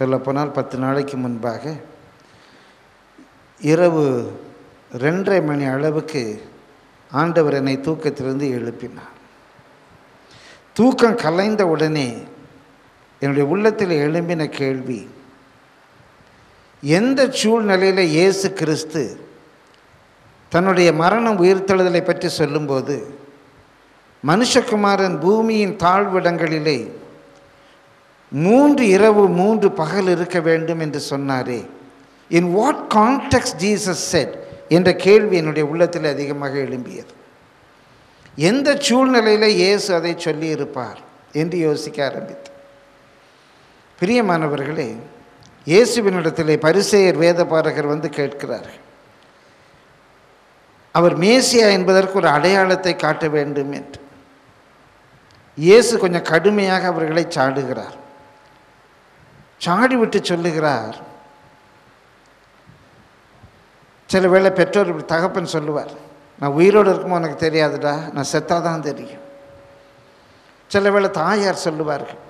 சொல்லப்போனால் பத்து நாளைக்கு முன்பாக இரவு ரெண்டரை மணி அளவுக்கு ஆண்டவர் என்னை தூக்கத்திலிருந்து எழுப்பினார். தூக்கம் கலைந்த உடனே என்னுடைய உள்ளத்தில் எழும்பின கேள்வி எந்த சூழ்நிலையில் இயேசு கிறிஸ்து தன்னுடைய மரணம் உயிர்த்தெழுதலை பற்றி சொல்லும்போது மனுஷகுமாரன் பூமியின் தாழ்விடங்களிலே மூன்று இரவு மூன்று பகல் இருக்க வேண்டும் என்று சொன்னாரே. In what context Jesus said என்ற கேள்வி என்னுடைய உள்ளத்தில் அதிகமாக எழும்பியது. எந்த சூழ்நிலையில் இயேசு அதை சொல்லி இருப்பார் என்று யோசிக்க ஆரம்பித்தேன். பிரியமானவர்களே இயேசுவினிடத்திலே பரிசேயர் வேதபாரகர் வந்து கேட்கிறார்கள். அவர் மேசியா என்பதற்கு ஒரு அடையாளத்தை காட்ட வேண்டும் என்று. இயேசு கொஞ்சம் கடுமையாக அவர்களை சாடுகிறார். சாடி விட்டு சொல்லுகிறார். சில வேளை பெற்றோர் இப்படி தகப்பன் சொல்லுவார். நான் உயிரோடு இருக்குமோ எனக்கு தெரியாதுடா நான் செத்தாதான் தெரியும். சில வேளை தாயார் சொல்லுவார்கள்.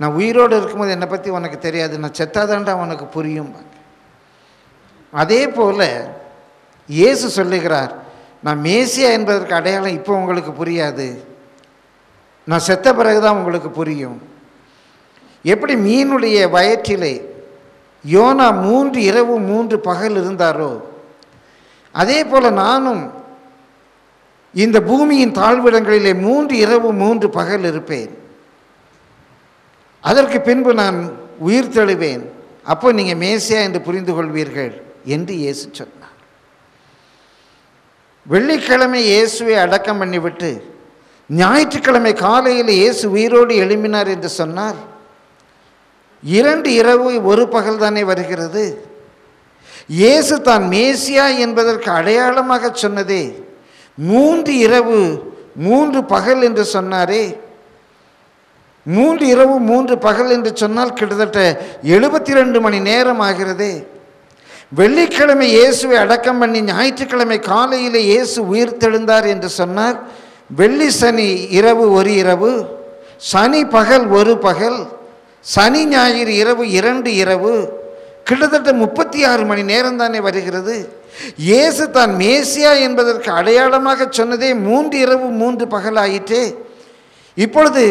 நான் உயிரோடு இருக்கும்போது என்னை பற்றி உனக்கு தெரியாது நான் செத்தாதான்டா உனக்கு புரியும். அதே போல் இயேசு சொல்லுகிறார் நான் மேசியா என்பதற்கு அடையாளம் இப்போ உங்களுக்கு புரியாது. நான் செத்த பிறகு தான் உங்களுக்கு புரியும். எப்படி மீனுடைய வயிற்றிலே யோனா மூன்று இரவு மூன்று பகல் இருந்தாரோ அதே போல் நானும் இந்த பூமியின் தாழ்விடங்களிலே மூன்று இரவு மூன்று பகல் இருப்பேன். அதற்கு பின்பு நான் உயிர் தெழுவேன். அப்போ நீங்கள் மேசியா என்று புரிந்து கொள்வீர்கள் என்று இயேசு சொன்னார். வெள்ளிக்கிழமை இயேசுவை அடக்கம் பண்ணிவிட்டு ஞாயிற்றுக்கிழமை காலையில் இயேசு உயிரோடு எழும்பினார் என்று சொன்னார். இரண்டு இரவு ஒரு பகல் தானே வருகிறது? இயேசு தான் மேசியா என்பதற்கு அடையாளமாக சொன்னதே. மூன்று இரவு மூன்று பகல் என்று சொன்னாரே. மூன்று இரவு மூன்று பகல் என்று சொன்னால் கிட்டத்தட்ட எழுபத்தி ரெண்டு மணி நேரம் ஆகிறதே. வெள்ளிக்கிழமை இயேசுவை அடக்கம் பண்ணி ஞாயிற்றுக்கிழமை காலையில் இயேசு உயிர் தெழுந்தார் என்று சொன்னார். வெள்ளி சனி இரவு ஒரு இரவு சனி பகல் ஒரு பகல் சனி ஞாயிறு இரவு இரண்டு இரவு கிட்டத்தட்ட முப்பத்தி ஆறு மணி நேரம் தானே வருகிறது. இயேசு தான் மேசியா என்பதற்கு அடையாளமாக சொன்னதே மூன்று இரவு மூன்று பகலாயிற்றே. இப்பொழுது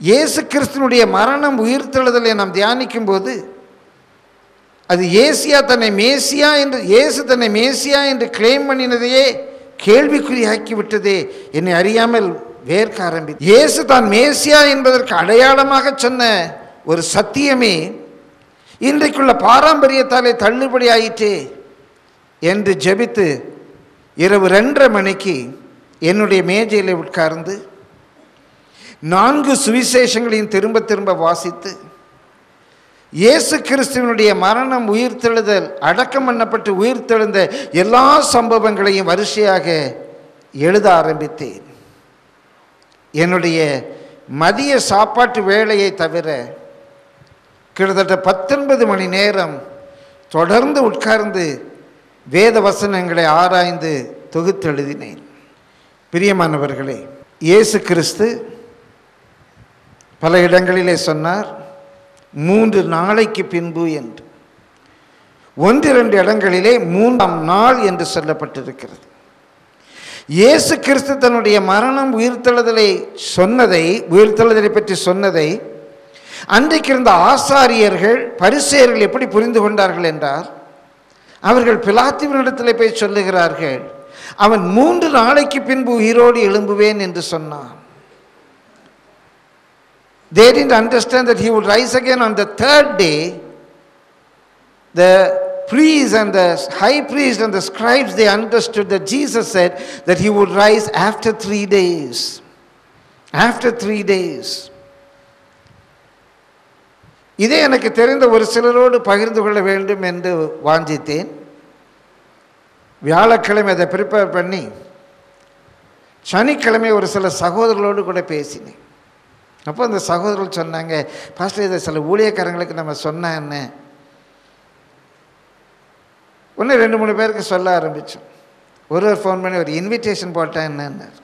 இயேசு கிறிஸ்துனுடைய மரணம் உயிர்த்தெழுதலை நாம் தியானிக்கும் போது அது ஏசியா தன்னை மேசியா என்று இயேசு தன்னை மேசியா என்று கிளைம் பண்ணினதையே கேள்விக்குறியாக்கி விட்டதே. என்னை அறியாமல் வேர்க்க ஆரம்பி இயேசு தான் மேசியா என்பதற்கு அடையாளமாக சொன்ன ஒரு சத்தியமே இன்றைக்குள்ள பாரம்பரியத்தாலே தள்ளுபடி ஆயிற்று என்று ஜெபித்து இரவு ரெண்டரை மணிக்கு என்னுடைய மேஜையில் உட்கார்ந்து நான்கு சுவிசேஷங்களையும் திரும்ப திரும்ப வாசித்து இயேசு கிறிஸ்துவனுடைய மரணம் உயிர்த்தெழுதல் அடக்கம் பண்ணப்பட்டு உயிர்த்தெழுந்த எல்லா சம்பவங்களையும் வரிசையாக எழுத ஆரம்பித்தேன். என்னுடைய மதிய சாப்பாட்டு வேலையை தவிர கிட்டத்தட்ட பத்தொன்பது மணி நேரம் தொடர்ந்து உட்கார்ந்து வேத வசனங்களை ஆராய்ந்து தொகுத்தெழுதினேன் பிரியமானவர்களே இயேசு கிறிஸ்து பல இடங்களிலே சொன்னார் மூன்று நாளைக்கு பின்பு என்று. ஒன்றிரண்டு இடங்களிலே மூன்றாம் நாள் என்று சொல்லப்பட்டிருக்கிறது. இயேசு கிறிஸ்து தன்னுடைய மரணம் உயிர்த்தெழுதலை சொன்னதை உயிர்த்தெழுதலை பற்றி சொன்னதை அன்றைக்கு இருந்த ஆசாரியர்கள் பரிசெயர்கள் எப்படி புரிந்து கொண்டார்கள் என்றால் அவர்கள் பிலாத்திவனிடத்தில் போய் சொல்லுகிறார்கள் அவன் மூன்று நாளைக்கு பின்பு உயிரோடு எழும்புவேன் என்று சொன்னான். They didn't understand that he would rise again on the third day. The priests and the high priest and the scribes they understood that Jesus said that he would rise after three days. After three days. இதே எனக்கு தெரிந்த ஒரு சிலரோடு பகிர்ந்து கொள்ள வேண்டும் என்று வாஞ்சித்தேன் வியாழக்கிழமை அதை ப்ரிப்பேர் பண்ணி சனிக்கிழமை ஒரு சில சகோதரர்களோடு கூட பேசினேன் அப்போ அந்த சகோதரர்கள் சொன்னாங்க ஃபஸ்ட்டு இதை சில ஊழியக்காரங்களுக்கு நம்ம சொன்னா என்ன ஒன்று ரெண்டு மூணு பேருக்கு சொல்ல ஆரம்பித்தோம் ஒரு ஒரு ஃபோன் பண்ணி ஒரு இன்விடேஷன் போட்டேன் என்னன்னார்.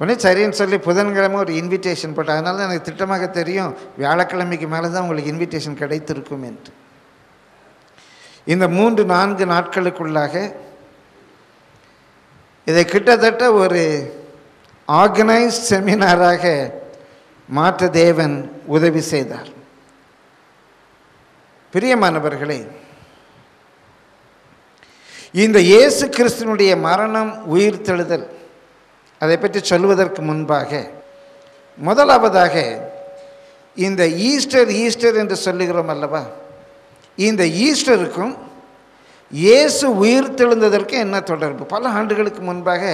உடனே சரின்னு சொல்லி புதன்கிழமை ஒரு இன்விடேஷன் போட்டேன் அதனால தான் எனக்கு திட்டமாக தெரியும் வியாழக்கிழமைக்கு மேலே தான் உங்களுக்கு இன்விடேஷன் கிடைத்திருக்கும் என்று. இந்த மூன்று நான்கு நாட்களுக்குள்ளாக இதை கிட்டத்தட்ட ஒரு ஆர்கனைஸ்ட் செமினாராக மாற்ற தேவன் உதவி செய்தார். பிரியமானவர்களே இந்த இயேசு கிறிஸ்தனுடைய மரணம் உயிர்த்தெழுதல். அதை பற்றி சொல்வதற்கு முன்பாக முதலாவதாக இந்த ஈஸ்டர் ஈஸ்டர் என்று சொல்லுகிறோம் அல்லவா? இந்த ஈஸ்டருக்கும் இயேசு உயிர்த்தெழுந்ததற்கு என்ன தொடர்பு? பல ஆண்டுகளுக்கு முன்பாக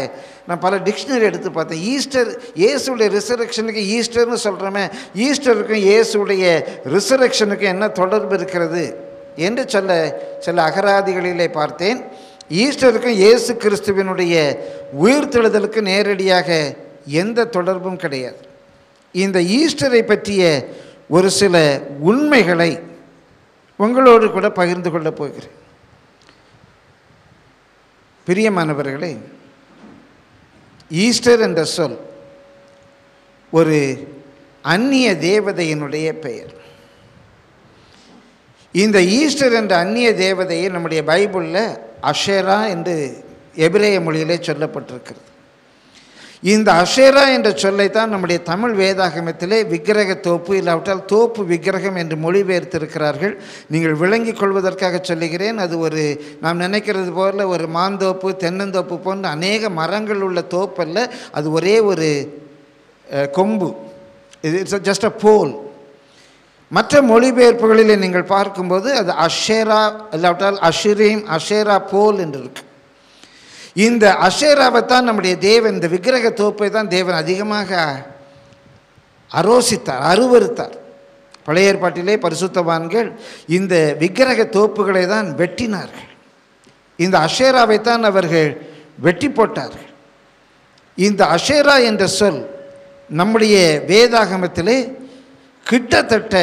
நான் பல டிக்ஷனரி எடுத்து பார்த்தேன். ஈஸ்டர் இயேசுடைய ரிசரக்ஷனுக்கு ஈஸ்டர்னு சொல்கிறோமே ஈஸ்டருக்கும் இயேசுடைய ரிசரக்ஷனுக்கும் என்ன தொடர்பு இருக்கிறது? என்று சொல்ல சில அகராதிகளிலே பார்த்தேன். ஈஸ்டருக்கும் இயேசு கிறிஸ்துவினுடைய உயிர்த்தெழுதலுக்கு நேரடியாக எந்த தொடர்பும் கிடையாது. இந்த ஈஸ்டரை பற்றிய ஒரு சில உண்மைகளை உங்களோடு கூட பகிர்ந்து கொள்ளப் போகிறேன். பிரியமானவர்களே ஈஸ்டர் என்ற சொல் ஒரு அந்நிய தேவதையினுடைய பெயர். இந்த ஈஸ்டர் என்ற அந்நிய தேவதையை நம்முடைய பைபிளில் அஷேரா என்று எபிரேய மொழியிலே சொல்லப்பட்டிருக்கிறது. இந்த அஷேரா என்ற சொல்லைத்தான் நம்முடைய தமிழ் வேதாகமத்திலே விக்கிரக தோப்பு இல்லாவிட்டால் தோப்பு விக்கிரகம் என்று மொழிபெயர்த்திருக்கிறார்கள். நீங்கள் விளங்கிக் கொள்வதற்காக சொல்லுகிறேன் அது ஒரு நாம் நினைக்கிறது போல ஒரு மாந்தோப்பு தென்னந்தோப்பு போன்ற அநேக மரங்கள் உள்ள தோப்பல்ல அது ஒரே ஒரு கொம்பு. இது இட்ஸ் ஜஸ்ட் அ போல் மற்ற மொழிபெயர்ப்புகளிலே நீங்கள் பார்க்கும்போது அது அஷேரா இல்லாவிட்டால் அஷிரீம் அஷேரா போல் என்று இருக்கு. இந்த அஷேராவை தான் நம்முடைய தேவன் இந்த விக்கிரக தோப்பை தான் தேவன் அதிகமாக அரோசித்தார் அருவருத்தார் பழைய ஏற்பாட்டிலே பரிசுத்தவான்கள் இந்த விக்கிரக தோப்புகளை தான் வெட்டினார்கள். இந்த அஷேராவைத்தான் அவர்கள் வெட்டி போட்டார்கள். இந்த அஷேரா என்ற சொல் நம்முடைய வேதாகமத்திலே கிட்டத்தட்ட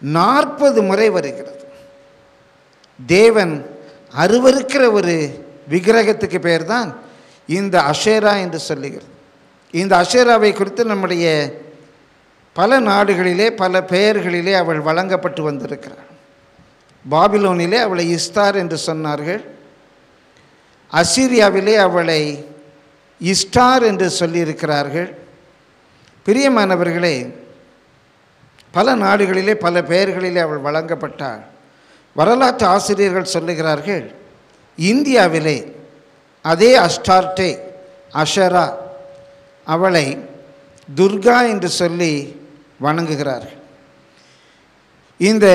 நாற்பது முறை வருகிறது. தேவன் அருவருக்கிற ஒரு விக்கிரகத்துக்கு பெயர் தான் இந்த அஷேரா என்று சொல்லுகிறது. இந்த அஷேராவை குறித்து நம்முடைய பல நாடுகளிலே பல பெயர்களிலே அவள் வழங்கப்பட்டு வந்திருக்கிறாள். பாபிலோனிலே அவளை இஸ்தார் என்று சொன்னார்கள். அசீரியாவிலே அவளை இஸ்டார் என்று சொல்லியிருக்கிறார்கள். பிரியமானவர்களே பல நாடுகளிலே பல பெயர்களிலே அவள் வழங்கப்பட்டாள். வரலாற்று ஆசிரியர்கள் சொல்லுகிறார்கள் இந்தியாவிலே அதே அஸ்டார்டே அஷரா அவளை துர்கா என்று சொல்லி வணங்குகிறார்கள். இந்த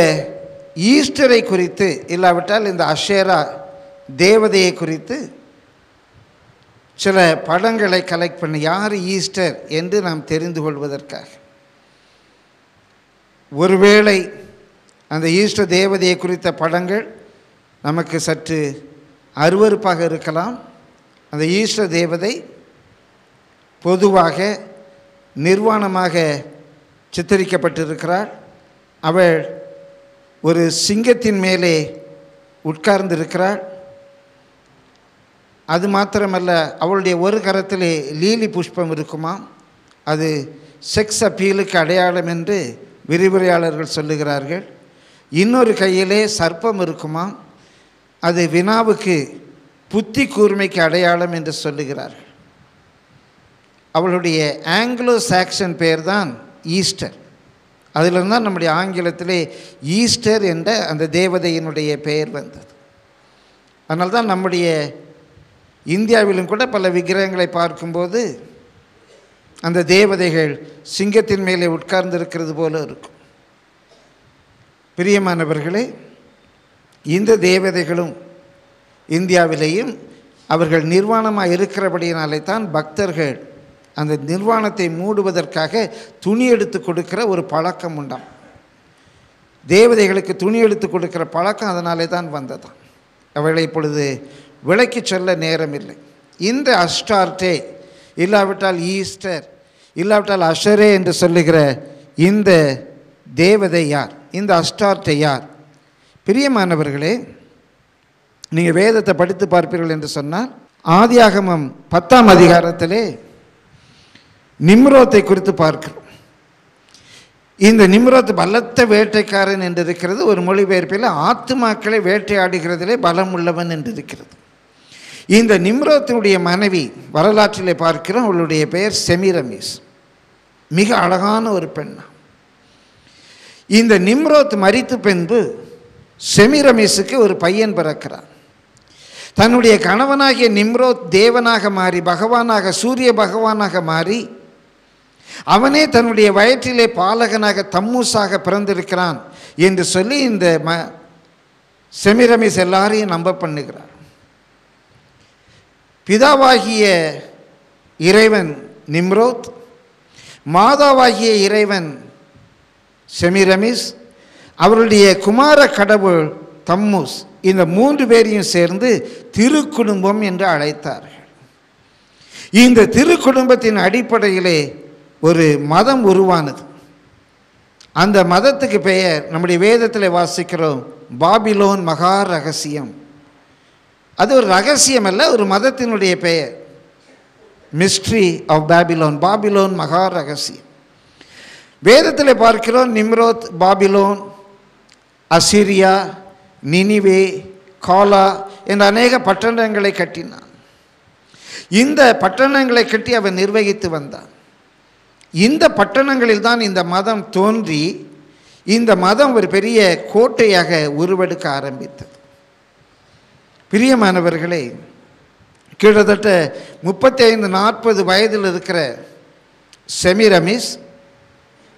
ஈஸ்டரை குறித்து இல்லாவிட்டால் இந்த அஷேரா தேவதையை குறித்து சில படங்களை கலெக்ட் பண்ணி யார் ஈஸ்டர் என்று நாம் தெரிந்து கொள்வதற்காக. ஒருவேளை அந்த ஈஸ்டர் தேவதையை குறித்த படங்கள் நமக்கு சற்று அருவருப்பாக இருக்கலாம். அந்த ஈஸ்டர் தேவதை பொதுவாக நிர்வாணமாக சித்தரிக்கப்பட்டிருக்கிறாள் அவள் ஒரு சிங்கத்தின் மேலே உட்கார்ந்திருக்கிறாள். அது மாத்திரமல்ல அவளுடைய ஒரு கரத்திலே லீலி புஷ்பம் இருக்குமா அது செக்ஸ் அப்பீலுக்கு அடையாளம் என்று விரிவுரையாளர்கள் சொல்லுகிறார்கள். இன்னொரு கையிலே சர்ப்பம் இருக்குமா? அது வினாவுக்கு புத்தி கூர்மைக்கு அடையாளம் என்று சொல்லுகிறார்கள். அவளுடைய ஆங்கிலோ சாக்சன் பெயர் தான் ஈஸ்டர் அதிலிருந்து தான் நம்முடைய ஆங்கிலத்திலே ஈஸ்டர் என்ற அந்த தேவதையினுடைய பெயர் வந்தது. அதனால்தான் நம்முடைய இந்தியாவிலும் கூட பல விக்கிரகங்களை பார்க்கும்போது அந்த தேவதைகள் சிங்கத்தின் மேலே உட்கார்ந்திருக்கிறது போல இருக்கும். பிரியமானவர்களே இந்த தேவதைகளும் இந்தியாவிலேயும் அவர்கள் நிர்வாணமாக இருக்கிறபடியினாலே தான் பக்தர்கள் அந்த நிர்வாணத்தை மூடுவதற்காக துணி எடுத்து கொடுக்கிற ஒரு பழக்கம் உண்டாம். தேவதைகளுக்கு துணி எடுத்து கொடுக்கிற பழக்கம் அதனாலே தான் வந்ததாம். அவளை இப்பொழுது விலைக்கு சொல்ல நேரமில்லை. இந்த அஸ்டார்டே இல்லாவிட்டால் ஈஸ்டர் இல்லாவிட்டால் அஷரே என்று சொல்லுகிற இந்த தேவதை யார்? இந்த அஷ்டார்த்தை யார்? பிரியமானவர்களே நீங்கள் வேதத்தை படித்து பார்ப்பீர்கள் என்று சொன்னால் ஆதியாகமம் பத்தாம் அதிகாரத்திலே நிம்ரோத்தை குறித்து பார்க்கிறோம். இந்த நிம்ரோத் பலத்த வேட்டைக்காரன் என்று இருக்கிறது ஒரு மொழிபெயர்ப்பில் ஆத்துமாக்களை வேட்டையாடுகிறதிலே பலம் உள்ளவன் என்று இருக்கிறது இந்த நிம்ரோத்தினுடைய மனைவி வரலாற்றில் பார்க்கிறோம். அவளுடைய பெயர் செமிரமீஸ். மிக அழகான ஒரு பெண் இந்த நிம்ரோத் மறித்து பின்பு செமிரமீஸுக்கு ஒரு பையன் பிறக்கிறார் தன்னுடைய கணவனாகிய நிம்ரோத் தேவனாக மாறி பகவானாக சூரிய பகவானாக மாறி அவனே தன்னுடைய வயிற்றிலே பாலகனாக தம்மூசாக பிறந்திருக்கிறான் என்று சொல்லி இந்த ம செமிரமிஸ் எல்லாரையும் நம்ப பண்ணுகிறார் பிதாவாகிய இறைவன் நிம்ரோத் மாதாவாகிய இறைவன் செமிரமிஸ் அவருடைய குமார கடவுள் தம்முஸ். இந்த மூன்று பேரையும் சேர்ந்து திருக்குடும்பம் என்று அழைத்தார்கள். இந்த திருக்குடும்பத்தின் அடிப்படையிலே ஒரு மதம் உருவானது. அந்த மதத்துக்கு பெயர் நம்முடைய வேதத்தில் வாசிக்கிறோம் பாபிலோன் மகா ரகசியம். அது ஒரு ரகசியம் அல்ல ஒரு மதத்தினுடைய பெயர். மிஸ்ட்ரி ஆஃப் பாபிலோன் பாபிலோன் மகா ரகசியம். வேதத்தில் பார்க்கிறோம் Nimrod Babylon Assyria Nineveh Calah என்ற அநேக பட்டணங்களை கட்டினான். இந்த பட்டணங்களை கட்டி அவன் நிர்வகித்து வந்தான். இந்த பட்டணங்களில் தான் இந்த மதம் தோன்றி இந்த மதம் ஒரு பெரிய கோட்டையாக உருவெடுக்க ஆரம்பித்தது. பிரியமானவர்களே கிட்டத்தட்ட முப்பத்தி ஐந்து நாற்பது வயதில் இருக்கிற செமிரமிஸ்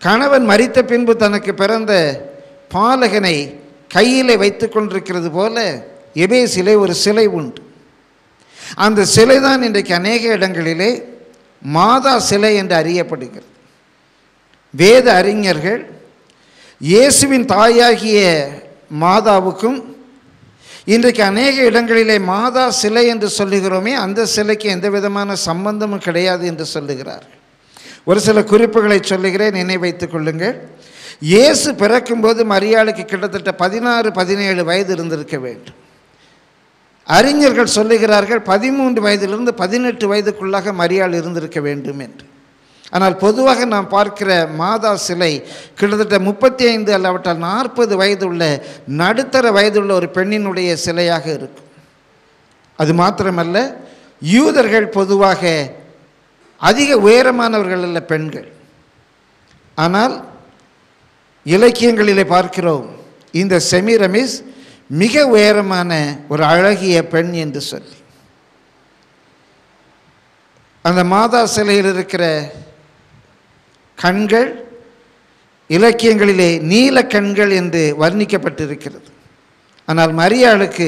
கணவன் மறித்த பின்பு தனக்கு பிறந்த பாலகனை கையில் வைத்து கொண்டிருக்கிறது போல எபேசிலே ஒரு சிலை உண்டு. அந்த சிலை தான் இன்றைக்கு அநேக இடங்களிலே மாதா சிலை என்று அறியப்படுகிறது. வேத அறிஞர்கள் இயேசுவின் தாயாகிய மாதாவுக்கும் இன்றைக்கு அநேக இடங்களிலே மாதா சிலை என்று சொல்லுகிறோமே அந்த சிலைக்கு எந்த விதமான சம்பந்தமும் கிடையாது என்று சொல்லுகிறார்கள் ஒரு சில குறிப்புகளை சொல்லுகிறேன் நினைவைத்துக் கொள்ளுங்கள். இயேசு பிறக்கும்போது மரியாளுக்கு கிட்டத்தட்ட பதினாறு பதினேழு வயது இருந்திருக்க வேண்டும். அறிஞர்கள் சொல்லுகிறார்கள் பதிமூன்று வயதிலிருந்து பதினெட்டு வயதுக்குள்ளாக மரியாள் இருந்திருக்க வேண்டும் என்று. ஆனால் பொதுவாக நாம் பார்க்கிற மாதா சிலை கிட்டத்தட்ட முப்பத்தி ஐந்து அல்லாவிட்டால் நாற்பது வயதுள்ள நடுத்தர வயதுள்ள ஒரு பெண்ணினுடைய சிலையாக இருக்கும். அது மாத்திரமல்ல யூதர்கள் பொதுவாக அதிக உயரமானவர்கள் அல்ல பெண்கள். ஆனால் இலக்கியங்களிலே பார்க்கிறோம் இந்த செமிரமிஸ் மிக உயரமான ஒரு அழகிய பெண் என்று சொல்லி. அந்த மாதா சிலையில் இருக்கிற கண்கள் இலக்கியங்களிலே நீல கண்கள் என்று வர்ணிக்கப்பட்டிருக்கிறது. ஆனால் மரியாளுக்கு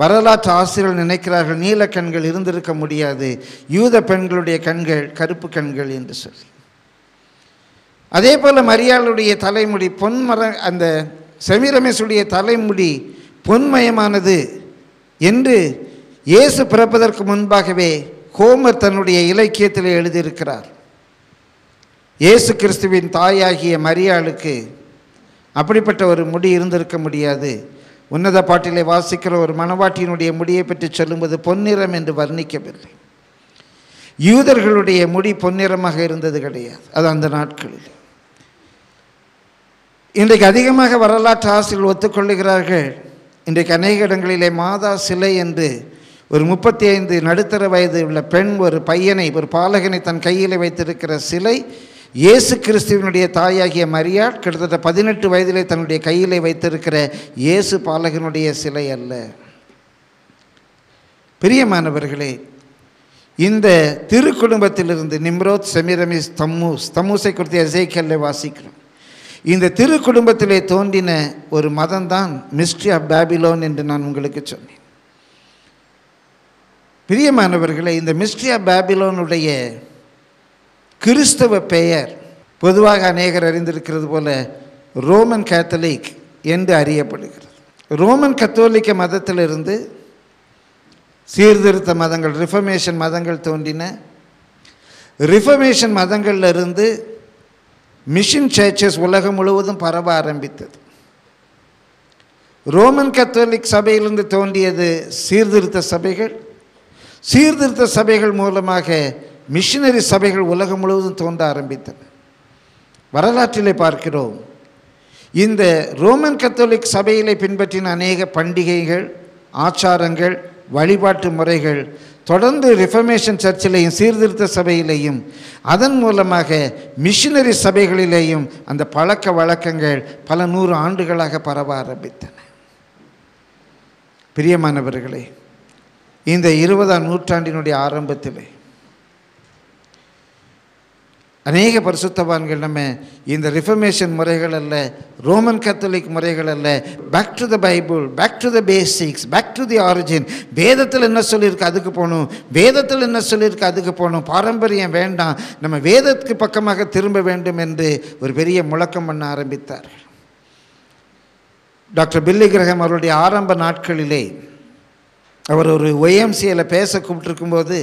வரலாற்று ஆசிரியர்கள் நினைக்கிறார்கள் நீல கண்கள் இருந்திருக்க முடியாது யூத பெண்களுடைய கண்கள் கருப்பு கண்கள் என்று சொல்லி. அதே போல் மரியாளுடைய தலைமுடி பொன்மர அந்த செமிரமேசுடைய தலைமுடி பொன்மயமானது என்று இயேசு பிறப்பதற்கு முன்பாகவே ஹோமர் தன்னுடைய இலக்கியத்தில் எழுதியிருக்கிறார். இயேசு கிறிஸ்துவின் தாயாகிய மரியாளுக்கு அப்படிப்பட்ட ஒரு முடி இருந்திருக்க முடியாது. உன்னத பாட்டிலே வாசிக்கிற ஒரு மணவாட்டியினுடைய முடியை பற்றி சொல்லும்போது பொன்னிறம் என்று வர்ணிக்கவில்லை. யூதர்களுடைய முடி பொன்னிறமாக இருந்தது கிடையாது. அது அந்த நாட்களில். இன்றைக்கு அதிகமாக வரலாற்று ஆசிரியர்கள் ஒத்துக்கொள்ளுகிறார்கள். இன்றைக்கு அநேக இடங்களிலே மாதா சிலை என்று ஒரு முப்பத்தி ஐந்து நடுத்தர வயது உள்ள பெண் ஒரு பையனை ஒரு பாலகனை தன் கையில் வைத்திருக்கிற சிலை இயேசு கிறிஸ்துவனுடைய தாயாகிய மரியாள் கிட்டத்தட்ட பதினெட்டு வயதிலே தன்னுடைய கையிலே வைத்திருக்கிற இயேசு பாலகனுடைய சிலை அல்ல. பிரியமானவர்களே இந்த திருக்குடும்பத்திலிருந்து நிம்ரோத் செமிரமிஸ் தம்மூஸ் தம்மூஸை குறித்து எசைக்கல்ல வாசிக்கிறோம். இந்த திரு குடும்பத்திலே தோன்றின ஒரு மதம்தான் மிஸ்ட்ரி ஆஃப் பேபிலோன் என்று நான் உங்களுக்கு சொன்னேன். பிரியமானவர்களே இந்த மிஸ்ட்ரி ஆஃப் பேபிலோனுடைய கிறிஸ்தவ பெயர் பொதுவாக அநேகர் அறிந்திருக்கிறது போல ரோமன் கேத்தலிக் என்று அறியப்படுகிறது. ரோமன் கத்தோலிக்க மதத்திலிருந்து சீர்திருத்த மதங்கள் ரிஃபர்மேஷன் மதங்கள் தோன்றின. ரிஃபர்மேஷன் மதங்கள்ல இருந்து சர்ச்சஸ் உலகம் முழுவதும் பரவ ஆரம்பித்தது. ரோமன் கத்தோலிக் சபையிலிருந்து தோன்றியது சீர்திருத்த சபைகள். சீர்திருத்த சபைகள் மூலமாக மிஷினரி சபைகள் உலகம் முழுவதும் தோன்ற ஆரம்பித்தன. வரலாற்றிலே பார்க்கிறோம். இந்த ரோமன் கத்தோலிக் சபையிலே பின்பற்றின அநேக பண்டிகைகள் ஆச்சாரங்கள் வழிபாட்டு முறைகள் தொடர்ந்து ரிஃபர்மேஷன் சர்ச்சிலேயும் சீர்திருத்த சபையிலேயும் அதன் மூலமாக மிஷினரி சபைகளிலேயும் அந்த பழக்க வழக்கங்கள் பல நூறு ஆண்டுகளாக பரவ ஆரம்பித்தன. பிரியமானவர்களே இந்த இருபதாம் நூற்றாண்டினுடைய ஆரம்பத்திலே அநேக பரிசுத்தவான்கள் நம்ம இந்த ரிஃபர்மேஷன் முறைகள் அல்ல ரோமன் கத்தோலிக் முறைகள் அல்ல. Back to the Bible back to the basics back to the origin வேதத்தில் என்ன சொல்லியிருக்கு அதுக்கு போகணும். வேதத்தில் என்ன சொல்லியிருக்கு அதுக்கு போகணும். பாரம்பரியம் வேண்டாம். நம்ம வேதத்துக்கு பக்கமாக திரும்ப வேண்டும் என்று ஒரு பெரிய முழக்கம் பண்ண ஆரம்பித்தார் டாக்டர் பில்லி கிரகம் அவருடைய ஆரம்ப நாட்களிலே அவர் ஒரு ஒய்எம்சியில் பேச கூப்பிட்டுருக்கும்போது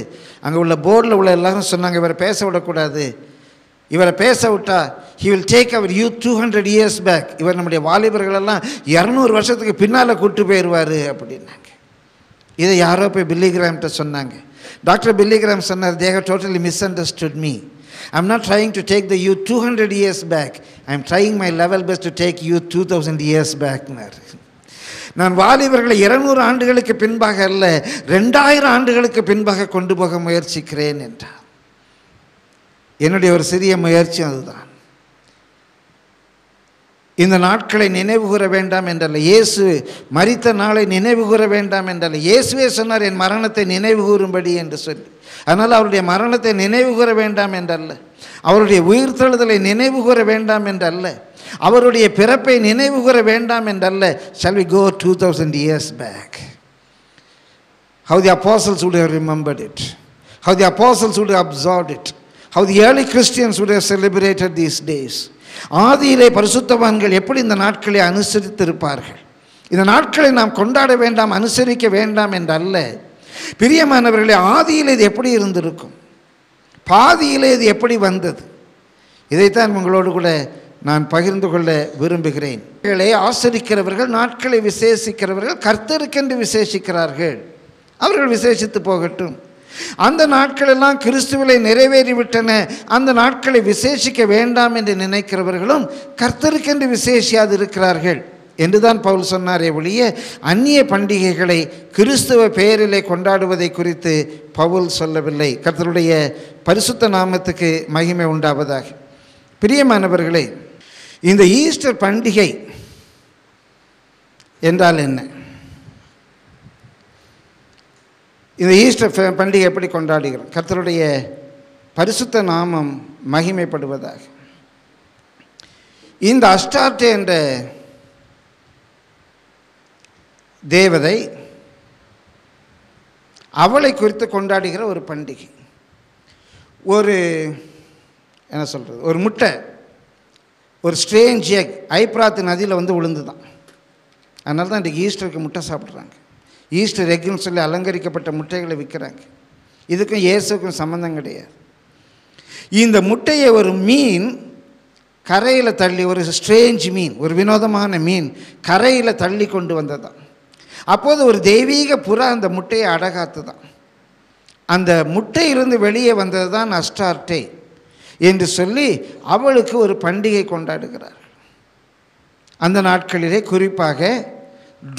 அங்கே உள்ள போர்டில் உள்ள எல்லாரும் சொன்னாங்க இவர் பேச விடக்கூடாது. இவரை பேச விட்டா he will take our you two hundred years back இவர் நம்முடைய வாலிபர்களெல்லாம் இரநூறு வருஷத்துக்கு பின்னால் கூட்டு போயிடுவார் அப்படின்னாங்க. இதை யாரோ போய் பில்லிகிராம்கிட்ட சொன்னாங்க. டாக்டர் பில்லிகிராம் சொன்னார் they totally misunderstood me I'm not trying to take the you two hundred years back I am trying my level best to take you two thousand years பேக்னார் நான் வாலிபர்களை இருநூறு ஆண்டுகளுக்கு பின்பாக அல்ல ரெண்டாயிரம் ஆண்டுகளுக்கு பின்பாக கொண்டு போக முயற்சிக்கிறேன் என்றார். என்னுடைய ஒரு சிறிய முயற்சி அதுதான். இந்த நாட்களை நினைவுகூர வேண்டாம் என்றல்ல. இயேசு மறித்த நாளை நினைவுகூர வேண்டாம் என்றல்ல. இயேசுவே சொன்னார் என் மரணத்தை நினைவுகூரும்படி என்று சொல்லி. அதனால் அவருடைய மரணத்தை நினைவுகூர வேண்டாம் என்றல்ல. அவருடைய உயிர்த்தெழுதலை நினைவுகூர வேண்டாம் என்றல்ல. அவருடைய பிறப்பை நினைவுகூர வேண்டாம் என்றல்ல. Shall we go two thousand years back how the apostles would have it how how the apostles would have it it, the early Christians Christians celebrated these days ஆதியிலே பரிசுத்தவான்கள் எப்படி இந்த நாட்களை அனுசரித்திருப்பார்கள்? இந்த நாட்களை நாம் கொண்டாட வேண்டாம் அனுசரிக்க வேண்டாம் என்றல்ல. பிரியமானவர்களே ஆதியில் இது எப்படி இருந்திருக்கும்? பாதியிலே இது எப்படி வந்தது? இதைத்தான் உங்களோடு கூட நான் பகிர்ந்து கொள்ள விரும்புகிறேன். ஆசரிக்கிறவர்கள் நாட்களை விசேஷிக்கிறவர்கள் கர்த்தருக்கென்று விசேஷிக்கிறார்கள். அவர்கள் விசேஷித்து போகட்டும். அந்த நாட்களெல்லாம் கிறிஸ்துவிலை நிறைவேறிவிட்டன. அந்த நாட்களை விசேஷிக்க வேண்டாம் என்று நினைக்கிறவர்களும் கர்த்தருக்கென்று விசேஷியாது இருக்கிறார்கள். என்றுதான் பவுல் சொன்னாரே ஒழிய அந்நிய பண்டிகைகளை கிறிஸ்துவ பெயரிலே கொண்டாடுவதை குறித்து பவுல் சொல்லவில்லை. கர்த்தருடைய பரிசுத்த நாமத்துக்கு மகிமை உண்டாவதாக. பிரியமானவர்களே இந்த ஈஸ்டர் பண்டிகை என்றால் என்ன? இந்த ஈஸ்டர் பண்டிகை எப்படி கொண்டாடுகிறோம்? கர்த்தருடைய பரிசுத்த நாமம் மகிமைப்படுவதாக. இந்த அஷ்டார்டே என்ற தேவதை அவளை குறித்து கொண்டாடுகிற ஒரு பண்டிகை. ஒரு என்ன சொல்கிறது ஒரு முட்டை ஒரு ஸ்ட்ரேஞ்ச் எக் ஐப்ராத் நதியில் வந்து விழுந்துதான். அதனால தான் இன்றைக்கி ஈஸ்டருக்கு முட்டை சாப்பிட்றாங்க. ஈஸ்டர் எக்குன்னு சொல்லி அலங்கரிக்கப்பட்ட முட்டைகளை விற்கிறாங்க. இதுக்கும் இயேசுக்கும் சம்மந்தம் கிடையாது. இந்த முட்டையை ஒரு மீன் கரையில் தள்ளி ஒரு ஸ்ட்ரேஞ்ச் மீன் ஒரு வினோதமான மீன் கரையில் தள்ளி கொண்டு வந்ததுதான். அப்போது ஒரு தெய்வீக புறா அந்த முட்டையை அடகாத்துதான் அந்த முட்டையிலிருந்து வெளியே வந்தது தான் அஸ்டார்டே என்று சொல்லி அவளுக்கு ஒரு பண்டிகை கொண்டாடுகிறார். அந்த நாட்களிலே குறிப்பாக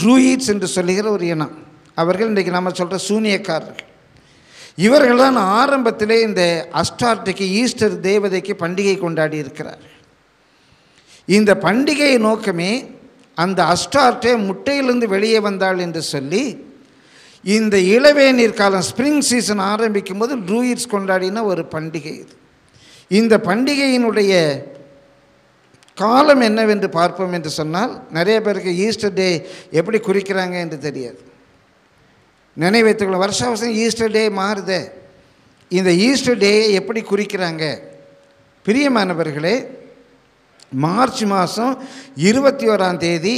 ட்ரூயிட்ஸ் என்று சொல்லுகிற ஒரு இனம். அவர்கள் இன்றைக்கு நம்ம சொல்கிற சூனியக்காரர்கள். இவர்கள் தான் ஆரம்பத்திலே இந்த அஸ்டார்டிக்கு ஈஸ்டர் தேவதைக்கு பண்டிகை கொண்டாடி இருக்கிறார்கள். இந்த பண்டிகை நோக்கமே அந்த அஸ்டார்டே முட்டையிலிருந்து வெளியே வந்தாள் என்று சொல்லி இந்த இளவேநீர் காலம் ஸ்ப்ரிங் சீசன் ஆரம்பிக்கும் போது ட்ரூயிட்ஸ் கொண்டாடின ஒரு பண்டிகை இது. இந்த பண்டிகையினுடைய காலம் என்னவென்று பார்ப்போம் என்று சொன்னால் நிறைய பேருக்கு ஈஸ்டர் டே எப்படி குறிக்கிறாங்க என்று தெரியாது. நினைவைத்துக்கொள்ள வருஷ வருஷம் ஈஸ்டர் டே மாறுதே. இந்த ஈஸ்டர் டேயை எப்படி குறிக்கிறாங்க? பிரியமானவர்களே மார்ச் மாதம் இருபத்தி ஓராம் தேதி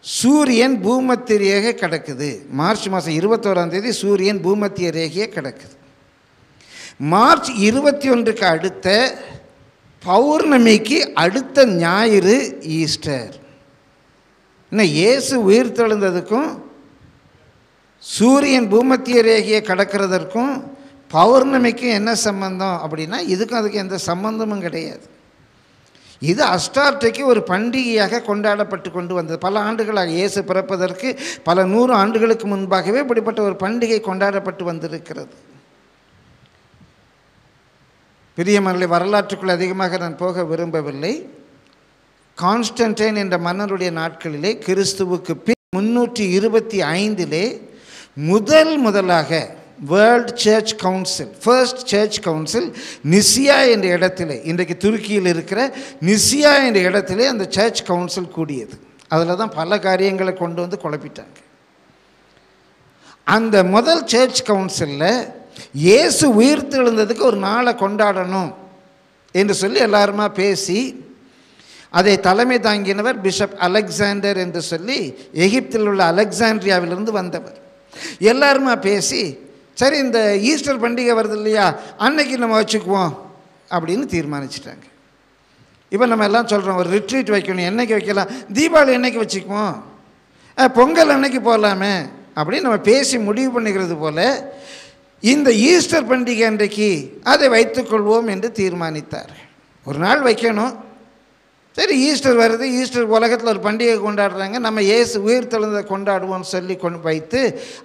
சூரியன் பூமத்திய ரேகை கிடக்குது. மார்ச் மாதம் இருபத்தோராம் தேதி சூரியன் பூமத்திய ரேகையை கிடக்குது. மார்ச் இருபத்தி ஒன்றுக்கு அடுத்த பௌர்ணமிக்கு அடுத்த ஞாயிறு ஈஸ்டர். இன்னும் இயேசு உயிர் தெழுந்ததுக்கும் சூரியன் பூமத்திய ரேகையை கடக்கிறதற்கும் பௌர்ணமிக்கும் என்ன சம்பந்தம் அப்படின்னா இதுக்கும் அதுக்கு எந்த சம்பந்தமும் கிடையாது. இது அஸ்டார்டைக்கு ஒரு பண்டிகையாக கொண்டாடப்பட்டு கொண்டு வந்தது. பல ஆண்டுகளாக இயேசு பிறப்பதற்கு பல நூறு ஆண்டுகளுக்கு முன்பாகவே இப்படிப்பட்ட ஒரு பண்டிகை கொண்டாடப்பட்டு வந்திருக்கிறது. பிரியமரலை வரலாற்றுக்குள் அதிகமாக நான் போக விரும்பவில்லை. கான்ஸ்டன்டைன் என்ற மன்னருடைய நாட்களிலே கிறிஸ்துவுக்கு பின் முன்னூற்றி இருபத்தி ஐந்திலே முதல் முதலாக world church council first church council Nicaea என்ற இடத்திலே இன்றைக்கு துருக்கியில் இருக்கிற நிசியா என்ற இடத்திலே அந்த சர்ச் கவுன்சில் கூடியது. அதில் தான் பல காரியங்களை கொண்டு வந்து குழப்பிட்டாங்க. அந்த முதல் சர்ச் கவுன்சிலில் இயேசு உயிர் தெழுந்ததுக்கு ஒரு நாளை கொண்டாடணும் என்று சொல்லி எல்லாருமா பேசி அதை தலைமை தாங்கினவர் பிஷப் அலெக்சாண்டர் என்று சொல்லி எகிப்தில் உள்ள அலெக்சாண்ட்ரியாவிலிருந்து வந்தவர். எல்லாருமா பேசி சரி இந்த ஈஸ்டர் பண்டிகை வருது இல்லையா அன்னைக்கு நம்ம வச்சுக்குவோம் அப்படின்னு தீர்மானிச்சிட்டாங்க. இப்போ நம்ம எல்லாம் சொல்கிறோம் ஒரு ரிட்ரீட் வைக்கணும் என்னைக்கு வைக்கலாம் தீபாவளி என்னைக்கு வச்சுக்குவோம் பொங்கல் அன்னைக்கு போகலாமே அப்படின்னு நம்ம பேசி முடிவு பண்ணிக்கிறது போல் இந்த ஈஸ்டர் பண்டிகை அன்றைக்கு அதை வைத்துக்கொள்வோம் என்று தீர்மானித்தார். ஒரு நாள் வைக்கணும். சரி ஈஸ்டர் வருது. ஈஸ்டர் உலகத்தில் ஒரு பண்டிகை கொண்டாடுறாங்க. நம்ம இயேசு உயிர் தெழுந்த கொண்டாடுவோம்னு சொல்லி கொண்டு வைத்து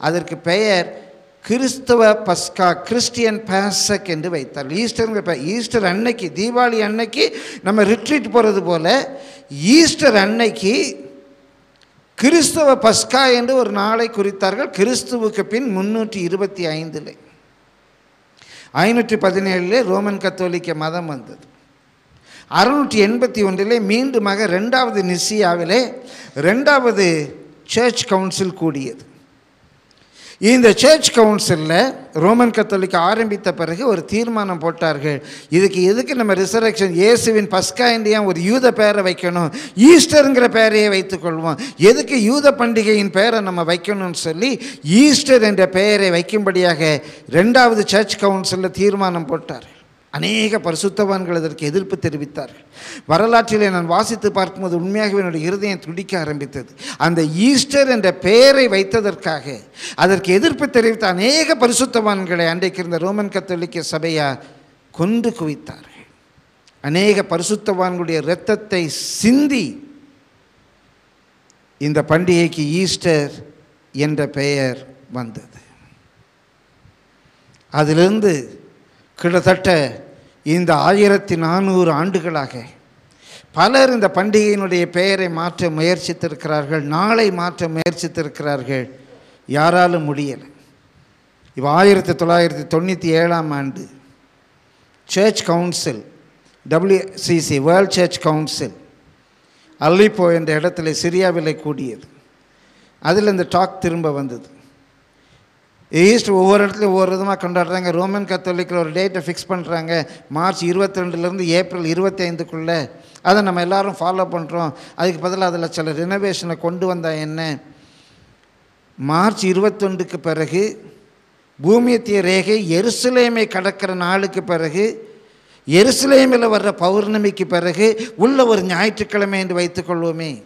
அதற்கு பெயர் கிறிஸ்தவ பஸ்கா கிறிஸ்டியன் பேசக் என்று வைத்தார் ஈஸ்டருங்கிற பெயர் ஈஸ்டர் அன்னைக்கு தீபாவளி அன்னைக்கு நம்ம ரிட்ரீட் போகிறது போல் ஈஸ்டர் அன்னைக்கு கிறிஸ்தவ பஸ்கா என்று ஒரு நாளை குறித்தார்கள். கிறிஸ்துவுக்கு பின் முன்னூற்றி இருபத்தி ஐந்தில். ஐநூற்றி பதினேழில் ரோமன் கத்தோலிக்க மதம் வந்தது. அறுநூற்றி எண்பத்தி ஒன்றிலே மீண்டுமாக ரெண்டாவது நிசியாவிலே ரெண்டாவது சர்ச் கவுன்சில் கூடியது. இந்த சர்ச் கவுன்சிலில் ரோமன் கத்தோலிக்க ஆரம்பித்த பிறகு ஒரு தீர்மானம் போட்டார்கள். இதுக்கு எதுக்கு நம்ம ரிசரக்ஷன் இயேசுவின் பஸ்கா ஒரு யூத பெயரை வைக்கணும்? ஈஸ்டருங்கிற பெயரையே வைத்துக்கொள்வோம் எதுக்கு யூத பண்டிகையின் பெயரை நம்ம வைக்கணும்னு சொல்லி ஈஸ்டர் என்ற பெயரை வைக்கும்படியாக ரெண்டாவது சர்ச் கவுன்சிலில் தீர்மானம் போட்டார்கள். அநேக பரிசுத்தவான்கள் அதற்கு எதிர்ப்பு தெரிவித்தார்கள். வரலாற்றிலே நான் வாசித்து பார்க்கும்போது உண்மையாகவே என்னுடைய இருதயம் துடிக்க ஆரம்பித்தது. அந்த ஈஸ்டர் என்ற பெயரை வைத்ததற்காக அதற்கு எதிர்ப்பு தெரிவித்த அநேக பரிசுத்தவான்களை அன்றைக்கு இருந்த ரோமன் கத்தோலிக்க சபையார் கொன்று குவித்தார்கள். அநேக பரிசுத்தவான்களுடைய இரத்தத்தை சிந்தி இந்த பண்டிகைக்கு ஈஸ்டர் என்ற பெயர் வந்தது. அதிலிருந்து கிட்டத்தட்ட இந்த ஆயிரத்தி நானூறு ஆண்டுகளாக பலர் இந்த பண்டிகையினுடைய பெயரை மாற்ற முயற்சித்திருக்கிறார்கள் நாளை மாற்ற முயற்சித்திருக்கிறார்கள். யாராலும் முடியலை. இப்போ ஆயிரத்தி தொள்ளாயிரத்தி தொண்ணூற்றி ஏழாம் ஆண்டு church council WCC world church council Aleppo என்ற இடத்துல சிரியாவிலே கூடியது. அதில் இந்த டாக் திரும்ப வந்தது. ஈஸ்ட் ஒவ்வொரு இடத்துலையும் ஒவ்வொரு விதமாக கொண்டாடுறாங்க. ரோமன் கத்தோலிக்கில் ஒரு டேட்டை ஃபிக்ஸ் பண்ணுறாங்க மார்ச் இருபத்தி ரெண்டுலேருந்து ஏப்ரல் இருபத்தி ஐந்துக்குள்ளே அதை நம்ம எல்லோரும் ஃபாலோ பண்ணுறோம் அதுக்கு பதிலாக அதில் சில ரினோவேஷனை கொண்டு வந்தால் என்ன? மார்ச் இருபத்தொண்டுக்கு பிறகு பூமியத்திய ரேகை எருசலேமை கடக்கிற நாளுக்கு பிறகு எருசலேமில் வர்ற பௌர்ணமிக்கு பிறகு உள்ள ஒரு ஞாயிற்றுக்கிழமை என்று வைத்துக்கொள்வோமே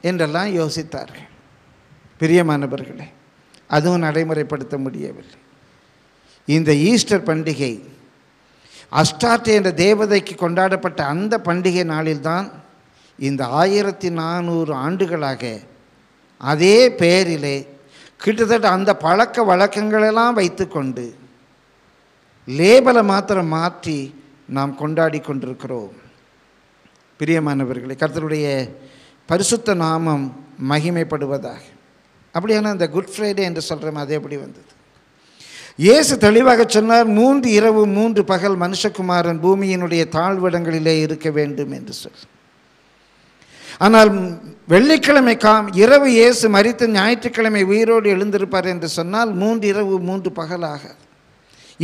என்றெல்லாம் யோசித்தார்கள். பிரியமானவர்களே அதுவும் நடைமுறைப்படுத்த முடியவில்லை. இந்த ஈஸ்டர் பண்டிகை அஸ்டார்ட் என்ற தேவதைக்கு கொண்டாடப்பட்ட அந்த பண்டிகை நாளில்தான் இந்த ஆயிரத்தி நானூறு ஆண்டுகளாக அதே பெயரிலே கிட்டத்தட்ட அந்த பழக்க வழக்கங்களெல்லாம் வைத்துக்கொண்டு லேபலை மாத்திரம் மாற்றி நாம் கொண்டாடி கொண்டிருக்கிறோம். பிரியமானவர்களே கர்த்தருடைய பரிசுத்த நாமம் மகிமைப்படுவதாக. அப்படியான இந்த குட் ஃப்ரைடே என்று சொல்கிறோம் அது எப்படி வந்தது? இயேசு தெளிவாக சொன்னார் மூன்று இரவு மூன்று பகல் மனுஷகுமாரன் பூமியினுடைய தாழ்விடங்களிலே இருக்க வேண்டும் என்று சொல். ஆனால் வெள்ளிக்கிழமை காம் இரவு இயேசு மறித்து ஞாயிற்றுக்கிழமை உயிரோடு எழுந்திருப்பார் என்று சொன்னால் மூன்று இரவு மூன்று பகலாக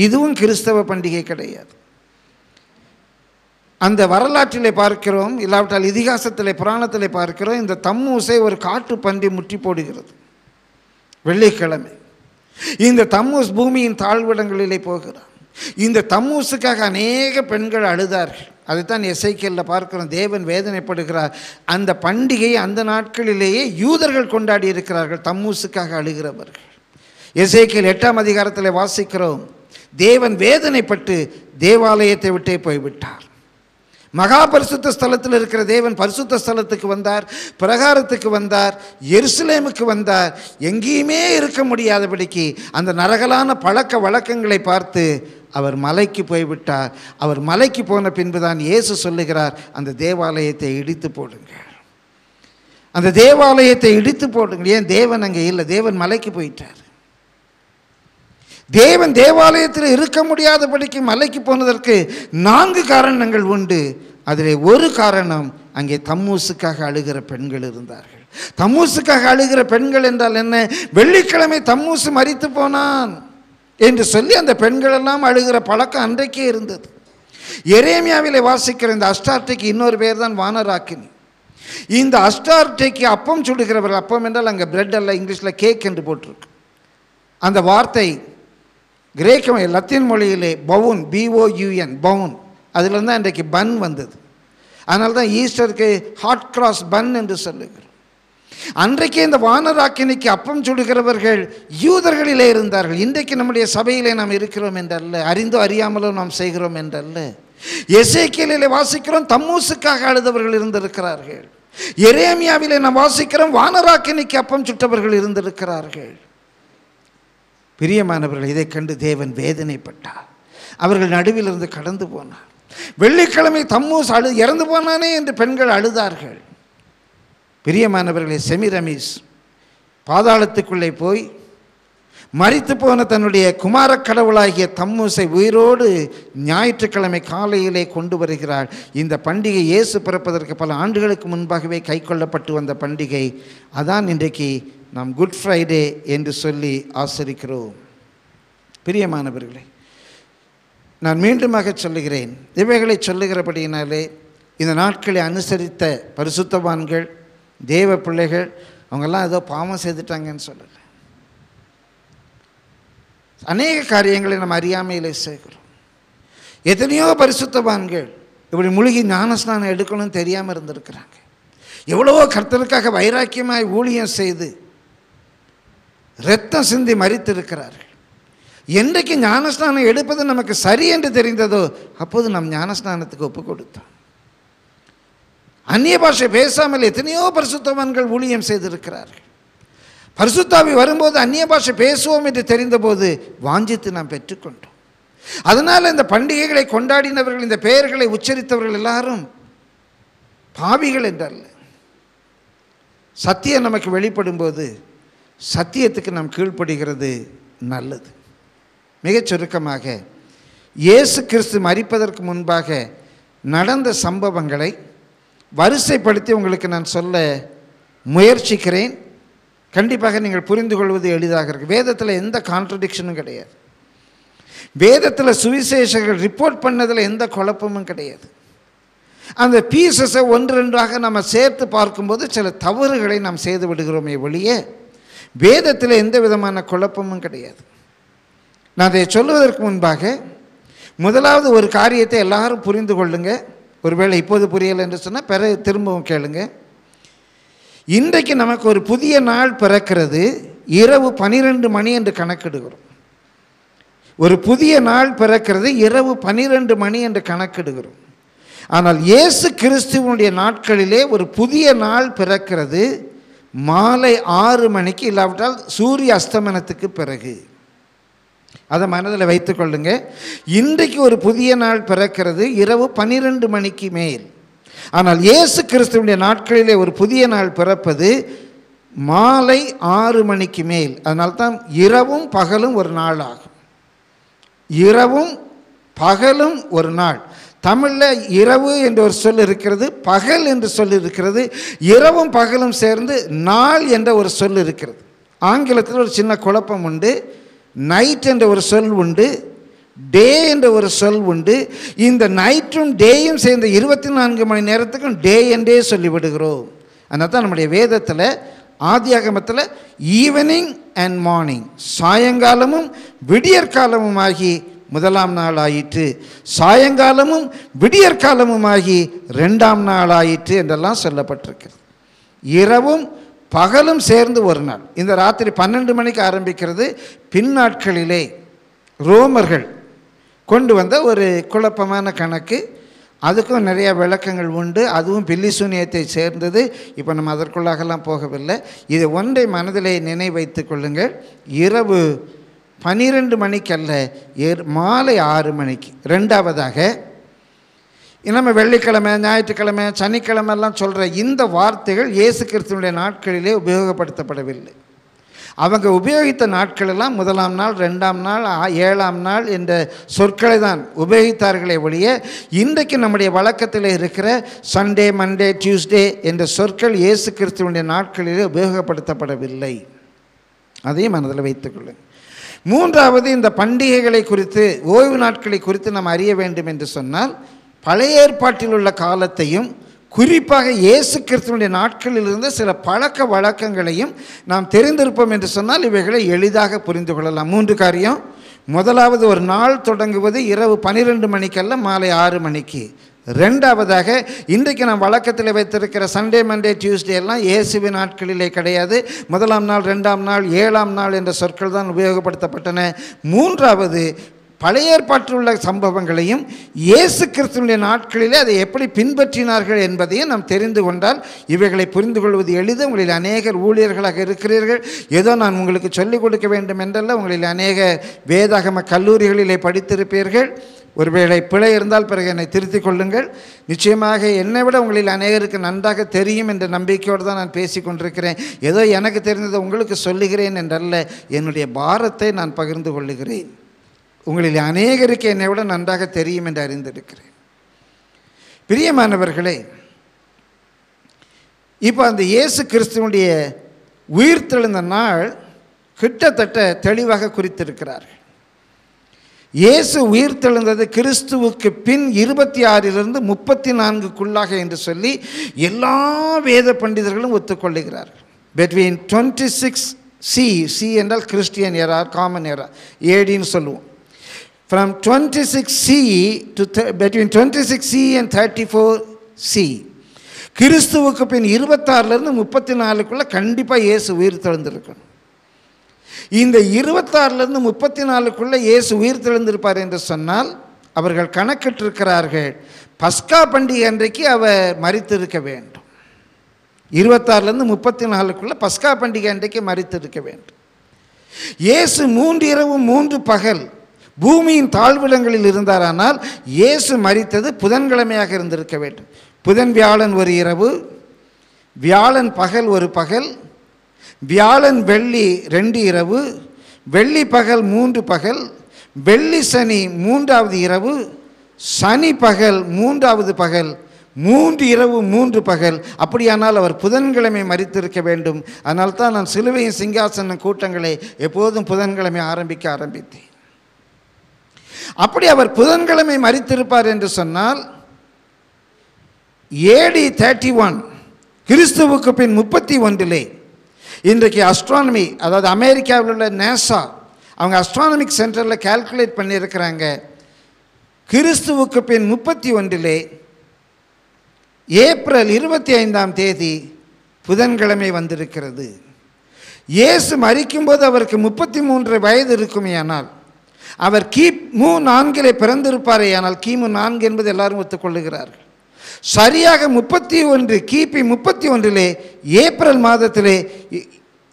இதுவும் கிறிஸ்தவ பண்டிகை கிடையாது. அந்த வரலாற்றிலே பார்க்கிறோம் இல்லாவிட்டால் இதிகாசத்திலே புராணத்திலே பார்க்கிறோம் இந்த தம்மூசை ஒரு காட்டு பன்றி முற்றி போடுகிறது. வெள்ளிக்கிழமை. இந்த தம்மூஸ் பூமியின் தாழ்விடங்களிலே போகிறான். இந்த தம்மூசுக்காக அநேக பெண்கள் அழுதார்கள். அதைத்தான் எசைக்கல்ல பார்க்கிறோம். தேவன் வேதனைப்படுகிறார். அந்த பண்டிகையை அந்த நாட்களிலேயே யூதர்கள் கொண்டாடி இருக்கிறார்கள். தம்மூசுக்காக அழுகிறவர்கள். எசைக்கல் எட்டாம் அதிகாரத்தில் வாசிக்கிறோம். தேவன் வேதனைப்பட்டு தேவாலயத்தை விட்டே போய்விட்டார். மகா பரிசுத்த ஸ்தலத்தில் இருக்கிற தேவன் பரிசுத்த ஸ்தலத்துக்கு வந்தார் பிரகாரத்துக்கு வந்தார் எருசலேமுக்கு வந்தார். எங்கேயுமே இருக்க முடியாதபடிக்கு அந்த நரகலான பழக்க வழக்கங்களை பார்த்து அவர் மலைக்கு போய்விட்டார். அவர் மலைக்கு போன பின்புதான் இயேசு சொல்லுகிறார் அந்த தேவாலயத்தை இடித்து போடுங்கள் அந்த தேவாலயத்தை இடித்து போடுங்கள் ஏன்? தேவன் அங்கே இல்லை. தேவன் மலைக்கு போயிட்டார். தேவன் தேவாலயத்தில் இருக்க முடியாதபடிக்கு மலைக்கு போனதற்கு நான்கு காரணங்கள் உண்டு. அதில் ஒரு காரணம் அங்கே தம்மூசுக்காக அழுகிற பெண்கள் இருந்தார்கள். தம்மூசுக்காக அழுகிற பெண்கள் என்றால் என்ன? வெள்ளிக்கிழமை தம்மூசு மறித்து போனான் என்று சொல்லி அந்த பெண்களெல்லாம் அழுகிற பழக்கம் அன்றைக்கே இருந்தது. எரேமியாவிலே வாசிக்கிற இந்த அஷ்டார்டிக்கு இன்னொரு பேர் தான் வானராக்கினி. இந்த அஷ்டார்டைக்கு அப்பம் சுடுகிறவர் அப்பம் என்றால் அங்கே பிரெட் அல்ல இங்கிலீஷில் கேக் என்று போட்டிருக்கு. அந்த வார்த்தை கிரேக்க லத்தீன் மொழியிலே பவுன் பிஓயூஎன் பவுன். அதில் தான் இன்றைக்கு பன் வந்தது. அதனால தான் ஈஸ்டருக்கு ஹாட் கிராஸ் பன் என்று சொல்லுகிறோம். அன்றைக்கே இந்த வானராக்கினிக்கு அப்பம் சுடுகிறவர்கள் யூதர்களிலே இருந்தார்கள். இன்றைக்கு நம்முடைய சபையிலே நாம் இருக்கிறோம் என்றல்ல. அறிந்தோ அறியாமலோ நாம் செய்கிறோம் என்றல்ல. எசேக்கியலிலே வாசிக்கிறோம் தம்மூசுக்காக அழுதவர்கள் இருந்திருக்கிறார்கள். எரேமியாவிலே நாம் வாசிக்கிறோம் வானராக்கினிக்கு அப்பம் சுட்டவர்கள் இருந்திருக்கிறார்கள். பிரியமானவர்கள் இதை கண்டு தேவன் வேதனைப்பட்டார். அவர்கள் நடுவில் இருந்து கடந்து போனார். வெள்ளிக்கிழமை தம்மூஸ் அழு இறந்து போனானே என்று பெண்கள் அழுதார்கள். பிரியமானவர்களை செமிரமீஸ் பாதாளத்துக்குள்ளே போய் மறித்து போன தன்னுடைய குமாரக் கடவுளாகிய தம்மூசை உயிரோடு ஞாயிற்றுக்கிழமை காலையிலே கொண்டு வருகிறாள். இந்த பண்டிகை இயேசு பிறப்பதற்கு பல ஆண்டுகளுக்கு முன்பாகவே கை கொள்ளப்பட்டு வந்த பண்டிகை. அதான் இன்றைக்கு நாம் குட் ஃப்ரைடே என்று சொல்லி ஆசரிக்கிறோம். பிரியமானவர்களே நான் மீண்டுமாக சொல்லுகிறேன். இவைகளை சொல்லுகிறபடியினாலே இந்த நாட்களை அனுசரித்த பரிசுத்தவான்கள் தேவ பிள்ளைகள் அவங்கெல்லாம் ஏதோ பாவம் செய்துட்டாங்கன்னு சொல்லலை. அநேக காரியங்களை நம்ம அறியாமையில் செய்கிறோம். எத்தனையோ பரிசுத்தவான்கள் இப்படி முழுகி ஞானஸ்நானம் எடுக்கணும்னு தெரியாமல் இருந்திருக்கிறாங்க. எவ்வளவோ கர்த்தருக்காக வைராக்கியமாய் ஊழியம் செய்து ரத்தம் சிந்தி மறித்திருக்கிறார்கள் என்றைக்கு ஞானஸ்நானம் எடுப்பது நமக்கு சரி என்று தெரிந்ததோ அப்போது நம் ஞானஸ்நானத்துக்கு ஒப்பு கொடுத்தோம். அந்நிய பாஷை பேசாமல் எத்தனையோ பரிசுத்தவான்கள் ஊழியம் செய்திருக்கிறார்கள். பரிசுத்தாவி வரும்போது அந்நிய பாஷை பேசுவோம் என்று தெரிந்தபோது வாஞ்சித்து நாம் பெற்றுக்கொண்டோம். அதனால் இந்த பண்டிகைகளை கொண்டாடினவர்கள் இந்த பெயர்களை உச்சரித்தவர்கள் எல்லாரும் பாவிகள் என்றல்ல சத்தியம் நமக்கு வெளிப்படும்போது சத்தியத்துக்கு நாம் கீழ்ப்படுகிறது நல்லது. மிகச் சுருக்கமாக இயேசு கிறிஸ்து மறிப்பதற்கு முன்பாக நடந்த சம்பவங்களை வரிசைப்படுத்தி உங்களுக்கு நான் சொல்ல முயற்சிக்கிறேன். கண்டிப்பாக நீங்கள் புரிந்து கொள்வது எளிதாக இருக்குது வேதத்தில் எந்த கான்ட்ரடிக்ஷனும் கிடையாது. வேதத்தில் சுவிசேஷங்கள் ரிப்போர்ட் பண்ணதில் எந்த குழப்பமும் கிடையாது. அந்த பீசஸை ஒன்று ரெண்டாக நம்ம சேர்த்து பார்க்கும்போது சில தவறுகளை நாம் செய்து விடுகிறோமே ஒழிய வேதத்தில் எந்த விதமான குழப்பமும் கிடையாது. நான் அதை சொல்வதற்கு முன்பாக முதலாவது ஒரு காரியத்தை எல்லாரும் புரிந்து கொள்ளுங்க. ஒருவேளை இப்போது புரியலை என்று சொன்னால் பிறகு திரும்பவும் கேளுங்க. இன்றைக்கு நமக்கு ஒரு புதிய நாள் பிறக்கிறது. இரவு பனிரெண்டு மணி என்று கணக்கிடுகிறோம். ஒரு புதிய நாள் பிறக்கிறது இரவு பனிரெண்டு மணி என்று கணக்கிடுகிறோம். ஆனால் இயேசு கிறிஸ்துவனுடைய நாட்களிலே ஒரு புதிய நாள் பிறக்கிறது. மாலை ஆறு மணிக்கு இல்லாவிட்டால் சூரிய அஸ்தமனத்துக்கு பிறகு. அதை மனதில் வைத்துக்கொள்ளுங்க இன்றைக்கு ஒரு புதிய நாள் பிறக்கிறது. இரவு பன்னிரெண்டு மணிக்கு மேல். ஆனால் இயேசு கிறிஸ்துவனுடைய நாட்களிலே ஒரு புதிய நாள் பிறப்பது மாலை ஆறு மணிக்கு மேல். அதனால்தான் இரவும் பகலும் ஒரு நாள் ஆகும் இரவும் பகலும் ஒரு நாள். தமிழில் இரவு என்ற ஒரு சொல் இருக்கிறது பகல் என்று சொல் இருக்கிறது இரவும் பகலும் சேர்ந்து நாள் என்ற ஒரு சொல் இருக்கிறது. ஆங்கிலத்தில் ஒரு சின்ன குழப்பம் உண்டு நைட் என்ற ஒரு சொல் உண்டு டே என்ற ஒரு சொல் உண்டு. இந்த நைட்டும் டேயும் சேர்ந்த இருபத்தி நான்கு மணி நேரத்துக்கும் டே என்றே சொல்லிவிடுகிறோம். அதனால் தான் நம்முடைய வேதத்தில் ஆதியாகமத்தில் ஈவினிங் அண்ட் மார்னிங் சாயங்காலமும் விடியற்காலமும் ஆகி முதலாம் நாள் ஆயிற்று சாயங்காலமும் விடியற்காலமும் ஆகி ரெண்டாம் நாள் ஆயிற்று என்றெல்லாம் சொல்லப்பட்டிருக்கிறது. இரவும் பகலும் சேர்ந்து ஒரு நாள். இந்த ராத்திரி பன்னெண்டு மணிக்கு ஆரம்பிக்கிறது பின்னாட்களிலே ரோமர்கள் கொண்டு வந்த ஒரு குழப்பமான கணக்கு. அதுக்கும் நிறைய விளக்கங்கள் உண்டு. அதுவும் பில்லிசூனியத்தை சேர்ந்தது. இப்போ நம்ம அதற்குள்ளாகலாம் போகவில்லை. இது ஒன்றை மனதிலே நினைவைத்து கொள்ளுங்கள். இரவு பனிரெண்டு மணிக்கல்ல ஏர்- மாலை ஆறு மணிக்கு. ரெண்டாவதாக நம்ம வெள்ளிக்கிழமை ஞாயிற்றுக்கிழமை சனிக்கிழமெல்லாம் சொல்கிற இந்த வார்த்தைகள் இயேசு கிறிஸ்துவனுடைய நாட்களிலே உபயோகப்படுத்தப்படவில்லை. அவங்க உபயோகித்த நாட்களெல்லாம் முதலாம் நாள் ரெண்டாம் நாள் ஏழாம் நாள் என்ற சொற்களை தான் உபயோகித்தார்களே ஒழிய இன்றைக்கு நம்முடைய வழக்கத்தில் இருக்கிற சண்டே மண்டே டியூஸ்டே என்ற சொற்கள் இயேசு கிறிஸ்துவனுடைய நாட்களிலே உபயோகப்படுத்தப்படவில்லை. அதையும் மனதில் வைத்துக்கொள்ளுங்கள். மூன்றாவது இந்த பண்டிகைகளை குறித்து ஓய்வு நாட்களை குறித்து நாம் அறிய வேண்டும் என்று சொன்னால் பழைய ஏற்பாட்டில் உள்ள காலத்தையும் குறிப்பாக இயேசு கிறிஸ்துவனுடைய நாட்களில் இருந்த சில பழக்க வழக்கங்களையும் நாம் தெரிந்திருப்போம் என்று சொன்னால் இவைகளை எளிதாக புரிந்து கொள்ளலாம். மூன்று காரியம். முதலாவது ஒரு நாள் தொடங்குவது இரவு பன்னிரெண்டு மணிக்கல்ல மாலை ஆறு மணிக்கு. ரெண்டாவதாக இன்றைக்கு நாம் வழக்கத்தில் வைத்திருக்கிற சண்டே மண்டே டியூஸ்டே எல்லாம் இயேசுவின் நாட்களிலே கிடையாது. முதலாம் நாள் ரெண்டாம் நாள் ஏழாம் நாள் என்ற சொற்கள் தான் உபயோகப்படுத்தப்பட்டன. மூன்றாவது பழைய ஏற்பாட்டில் சம்பவங்களையும் இயேசு கிறிஸ்துவனுடைய நாட்களிலே அதை எப்படி பின்பற்றினார்கள் என்பதையும் நாம் தெரிந்து கொண்டால் இவைகளை புரிந்து கொள்வது எளிது. உங்களில் அநேகர் ஊழியர்களாக இருக்கிறீர்கள். ஏதோ நான் உங்களுக்கு சொல்லிக் கொடுக்க வேண்டும் என்றல்ல உங்களில் அநேக வேதாகம கல்லூரிகளிலே படித்திருப்பீர்கள். ஒருவேளை பிழை இருந்தால் பிறகு என்னை திருத்திக் கொள்ளுங்கள். நிச்சயமாக என்னை விட உங்களில் அநேகருக்கு நன்றாக தெரியும் என்ற நம்பிக்கையோடு தான் நான் பேசி கொண்டிருக்கிறேன். ஏதோ எனக்கு தெரிந்ததை உங்களுக்கு சொல்லுகிறேன் என்றல்ல. என்னுடைய பாரத்தை நான் பகிர்ந்து கொள்ளுகிறேன். உங்களில் அநேகருக்கு என்னை விட நன்றாக தெரியும் என்று அறிந்திருக்கிறேன். பிரியமானவர்களே இப்போ அந்த இயேசு கிறிஸ்துவனுடைய உயிர்த்தெழுந்த நாள் கிட்டத்தட்ட தெளிவாக குறித்திருக்கிறார்கள். இயேசு உயிர்த்தெழுந்தது கிறிஸ்துவுக்கு பின் இருபத்தி ஆறிலிருந்து முப்பத்தி நான்குக்குள்ளாக என்று சொல்லி எல்லா வேத பண்டிதர்களும் ஒத்துக்கொள்ளுகிறார்கள் between twenty six C C என்றால் கிறிஸ்டியன் எரா காமன் எரா ஏடின்னு சொல்லுவோம் from twenty six C to between twenty six C and thirty four C கிறிஸ்துவுக்கு பின் இருபத்தாறுலேருந்து முப்பத்தி நாலுக்குள்ளே கண்டிப்பாக இயேசு உயிர் தெழுந்திருக்கணும் இந்த இருபத்தாறுலேருந்து முப்பத்தி நாலுக்குள்ளே இயேசு உயிர் தெழுந்திருப்பார் என்று சொன்னால் அவர்கள் கணக்கிட்டிருக்கிறார்கள். பஸ்கா பண்டிகை அன்றைக்கு அவர் மறித்திருக்க வேண்டும். இருபத்தாறுலேருந்து முப்பத்தி நாலுக்குள்ளே பஸ்கா பண்டிகை அன்றைக்கு மறித்திருக்க வேண்டும். இயேசு மூன்று இரவு மூன்று பகல் பூமியின் தாழ்விடங்களில் இருந்தாரானால் இயேசு மறித்தது புதன்கிழமையாக இருந்திருக்க வேண்டும். புதன் வியாழன் ஒரு இரவு வியாழன் பகல் ஒரு பகல் வியாழன் வெள்ளி ரெண்டு இரவு வெள்ளி பகல் மூன்று பகல் வெள்ளி சனி மூன்றாவது இரவு சனி பகல் மூன்றாவது பகல் மூன்று இரவு மூன்று பகல். அப்படியானால் அவர் புதன்கிழமை மறித்திருக்க வேண்டும். அதனால் தான் நான் சிலுவையின் சிங்காசன கூட்டங்களை எப்போதும் புதன்கிழமை ஆரம்பிக்க ஆரம்பித்தேன். அப்படி அவர் புதன்கிழமை மறித்திருப்பார் என்று சொன்னால் ஏடி தேர்ட்டி ஒன் கிறிஸ்துவுக்கு பின் முப்பத்தி ஒன்றிலே இன்றைக்கு அஸ்ட்ரானமி அதாவது அமெரிக்காவில் உள்ள நேசா அவங்க அஸ்ட்ரானமிக் சென்டரில் கால்குலேட் பண்ணியிருக்கிறாங்க. கிறிஸ்துவுக்கு பின் முப்பத்தி ஒன்றிலே ஏப்ரல் இருபத்தி ஐந்தாம் தேதி புதன்கிழமை வந்திருக்கிறது. இயேசு மறிக்கும்போது அவருக்கு முப்பத்தி மூன்று வயது இருக்குமே ஆனால் அவர் கிமு நான்கிலே பிறந்திருப்பாரே ஆனால் கிமு நான்கு என்பது எல்லாரும் ஒத்துக்கொள்ளுகிறார்கள். சரியாக முப்பத்தி ஒன்று கிபி முப்பத்தி ஒன்றிலே ஏப்ரல் மாதத்திலே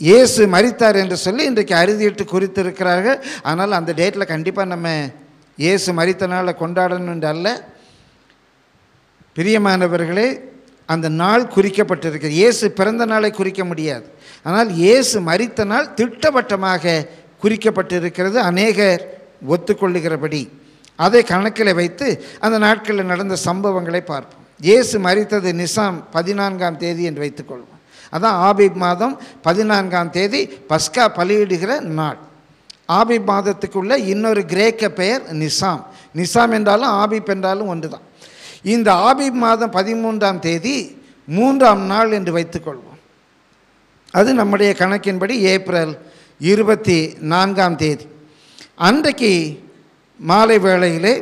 இயேசு மறித்தார் என்று சொல்லி இன்றைக்கு அறுதியிட்டு குறித்திருக்கிறார்கள். ஆனால் அந்த டேட்டில் கண்டிப்பாக நம்ம இயேசு மறித்த நாளை கொண்டாடணும் என்று அல்ல. பிரியமானவர்களே அந்த நாள் குறிக்கப்பட்டிருக்கிறது. இயேசு பிறந்த நாளை குறிக்க முடியாது. ஆனால் இயேசு மறித்த நாள் திட்டவட்டமாக குறிக்கப்பட்டிருக்கிறது. அநேகர் ஒத்துக்கொள்ளுகிறபடி. அதை கணக்கில் வைத்து அந்த நாட்களில் நடந்த சம்பவங்களை பார்ப்போம். இயேசு மறித்தது நிசாம் பதினான்காம் தேதி என்று வைத்துக்கொள்வோம். அதான் ஆபிப் மாதம் பதினான்காம் தேதி பஸ்கா பலியிடுகிற நாள். ஆபிப் மாதத்துக்குள்ள இன்னொரு கிரேக்க பெயர் நிசாம். நிசாம் என்றாலும் ஆபிப் என்றாலும் ஒன்று தான் இந்த ஆபிப் மாதம் பதிமூன்றாம் தேதி மூன்றாம் நாள் என்று வைத்துக்கொள்வோம். அது நம்முடைய கணக்கின்படி ஏப்ரல் இருபத்தி நான்காம் தேதி. அன்றைக்கு மாலை வேளையிலே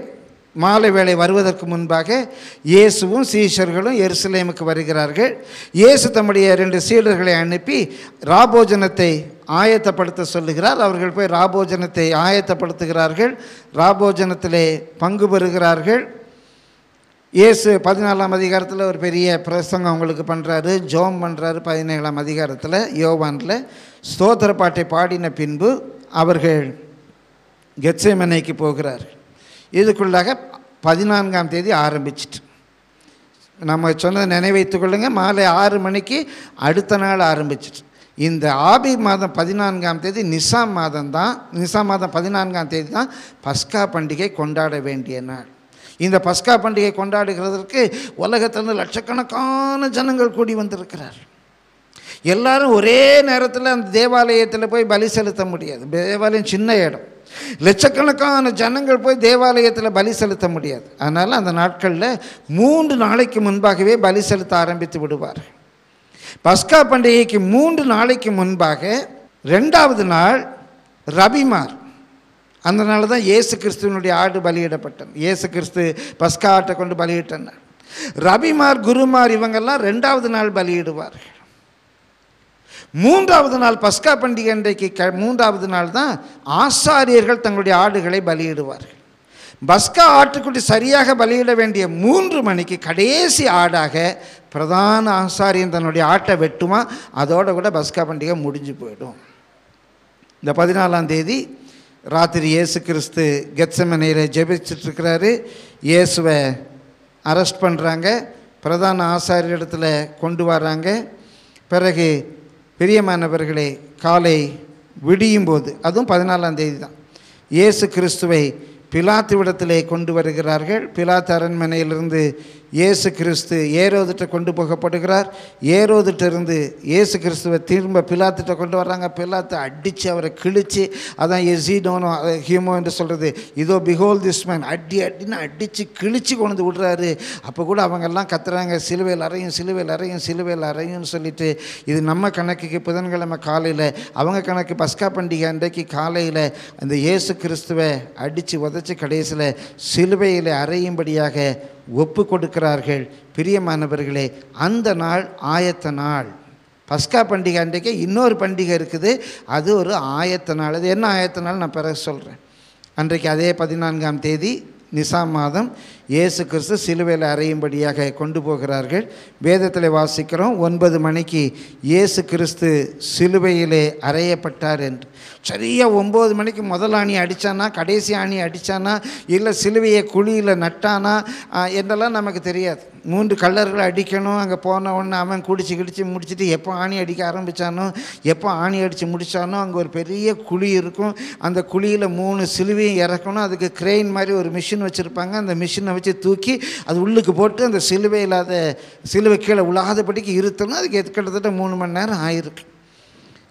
மாலை வேளை வருவதற்கு முன்பாக இயேசுவும் சீஷர்களும் எருசலேமுக்கு வருகிறார்கள். இயேசு தம்முடைய ரெண்டு சீடர்களை அனுப்பி ராபோஜனத்தை ஆயத்தப்படுத்த சொல்லுகிறார். அவர்கள் போய் ராபோஜனத்தை ஆயத்தப்படுத்துகிறார்கள். ராபோஜனத்திலே பங்கு பெறுகிறார்கள். இயேசு பதினாலாம் அதிகாரத்தில் ஒரு பெரிய பிரசங்கம் அவங்களுக்கு பண்ணுறாரு ஜோம் பண்ணுறாரு பதினேழாம் அதிகாரத்தில் யோவானில். ஸ்தோத்திர பாட்டை பாடின பின்பு அவர்கள் கெட்சேமனைக்கு போகிறார்கள். இதுக்குள்ளாக பதினான்காம் தேதி ஆரம்பிச்சிட்டு. நம்ம சொன்னதை நினைவைத்துக்கொள்ளுங்க மாலை ஆறு மணிக்கு அடுத்த நாள் ஆரம்பிச்சிட்டு. இந்த ஆபி மாதம் பதினான்காம் தேதி நிசாம் மாதம் தான் நிசாம் மாதம் பதினான்காம் தேதி தான் பஸ்கா பண்டிகை கொண்டாட வேண்டிய நாள். இந்த பஸ்கா பண்டிகை கொண்டாடுகிறதற்கு உலகத்திலிருந்து லட்சக்கணக்கான ஜனங்கள் கூடி வந்திருக்கிறார். எல்லாரும் ஒரே நேரத்தில் அந்த தேவாலயத்தில் போய் பலி செலுத்த முடியாது. தேவாலயம் சின்ன இடம். லட்சக்கணக்கான ஜனங்கள் போய் தேவாலயத்தில் பலி செலுத்த முடியாது. அதனால் அந்த நாட்களில் மூன்று நாளைக்கு முன்பாகவே பலி செலுத்த ஆரம்பித்து விடுவார் பஸ்கா பண்டிகைக்கு மூன்று நாளைக்கு முன்பாக ரெண்டாவது நாள் ரபிமார். அந்த தான் இயேசு கிறிஸ்துவனுடைய ஆடு பலியிடப்பட்டது. இயேசு கிறிஸ்து பஸ்கா ஆட்டை கொண்டு பலியிட்டன ரபிமார் குருமார் இவங்கெல்லாம் ரெண்டாவது நாள் பலியிடுவார்கள். மூன்றாவது நாள் பஸ்கா பண்டிகை அன்றைக்கு க மூன்றாவது நாள் தான் ஆசாரியர்கள் தங்களுடைய ஆடுகளை பலியிடுவார்கள். பஸ்கா ஆட்டுக்குட்டி சரியாக பலியிட வேண்டிய மூன்று மணிக்கு கடைசி ஆடாக பிரதான ஆசாரியன் தன்னுடைய ஆட்டை வெட்டுமா அதோடு கூட பஸ்கா பண்டிகை முடிஞ்சு போயிடும். இந்த பதினாலாம் தேதி ராத்திரி இயேசு கிறிஸ்து கெத்சமனையில் ஜெபிச்சிட்ருக்கிறாரு. இயேசுவை அரெஸ்ட் பண்ணுறாங்க பிரதான ஆசாரியரிடத்தில் கொண்டு வராங்க பிறகு பிரியமானவர்களே காலை விடியும் போது அதுவும் பதினாலாம் தேதி தான் இயேசு கிறிஸ்துவை பிலாத்துவிடத்திலே கொண்டு வருகிறார்கள். பிலாத்து அரண்மனையிலிருந்து இயேசு கிறிஸ்து ஏரோதிட்ட கொண்டு போகப்படுகிறார். ஏரோதிட்டிருந்து இயேசு கிறிஸ்துவை திரும்ப பிலாத்திட்ட கொண்டு வர்றாங்க. பிலாத்தை அடித்து அவரை கிழித்து அதான் எசிடோனோ ஹியூமோ என்று சொல்கிறது இதோ பிஹோல் திஸ் மேன் அடி அடின்னு அடித்து கிழித்து கொண்டு வந்து விடுறாரு. அப்போ கூட அவங்கெல்லாம் கத்துறாங்க சிலுவையில் அறையும் சிலுவையில் அறையும் சிலுவையில் அறையும்னு சொல்லிட்டு இது நம்ம கணக்குக்கு புதன்கிழமை காலையில் அவங்க கணக்கு பஸ்கா பண்டிகை அன்றைக்கு காலையில் அந்த இயேசு கிறிஸ்துவை அடித்து உதச்சி கடைசியில் சிலுவையில் அறையும்படியாக ஒப்பு கொடுக்கிறார்கள் பிரியமானவர்களே அந்த நாள் ஆயத்த நாள். பஸ்கா பண்டிகை அன்றைக்கே இன்னொரு பண்டிகை இருக்குது. அது ஒரு ஆயத்த நாள். அது என்ன ஆயத்த நாள் நான் பிறகு சொல்கிறேன் அன்றைக்கு அதே பதினான்காம் தேதி நிசாம் மாதம். இயேசு கிறிஸ்து சிலுவையில் அறையும்படியாக கொண்டு போகிறார்கள். வேதத்தில் வாசிக்கிறோம் ஒன்பது மணிக்கு இயேசு கிறிஸ்து சிலுவையிலே அறையப்பட்டார் என்று. சரியாக ஒம்பது மணிக்கு முதல் ஆணி அடித்தானா கடைசி ஆணி அடித்தானா இல்லை சிலுவையை குழியில் நட்டானா என்றெல்லாம் நமக்கு தெரியாது. மூன்று கல்லர்களை அடிக்கணும் அங்கே போன உடனே அவன் குடிச்சு கிடிச்சு முடிச்சுட்டு எப்போ ஆணி அடிக்க ஆரம்பித்தானோ எப்போ ஆணி அடித்து முடித்தானோ அங்கே ஒரு பெரிய குழி இருக்கும். அந்த குழியில் மூணு சிலுவையும் இறக்கணும். அதுக்கு கிரெயின் மாதிரி ஒரு மிஷின் வச்சுருப்பாங்க. அந்த மிஷினை வச்சு தூக்கி அது உள்ளுக்கு போட்டு அந்த சிலுவை இல்லாத சிலுவை கீழே உலாதபடிக்கு இருத்தணும் அதுக்கு எது- கிட்டத்தட்ட மூணு மணி நேரம் ஆயிருக்கு.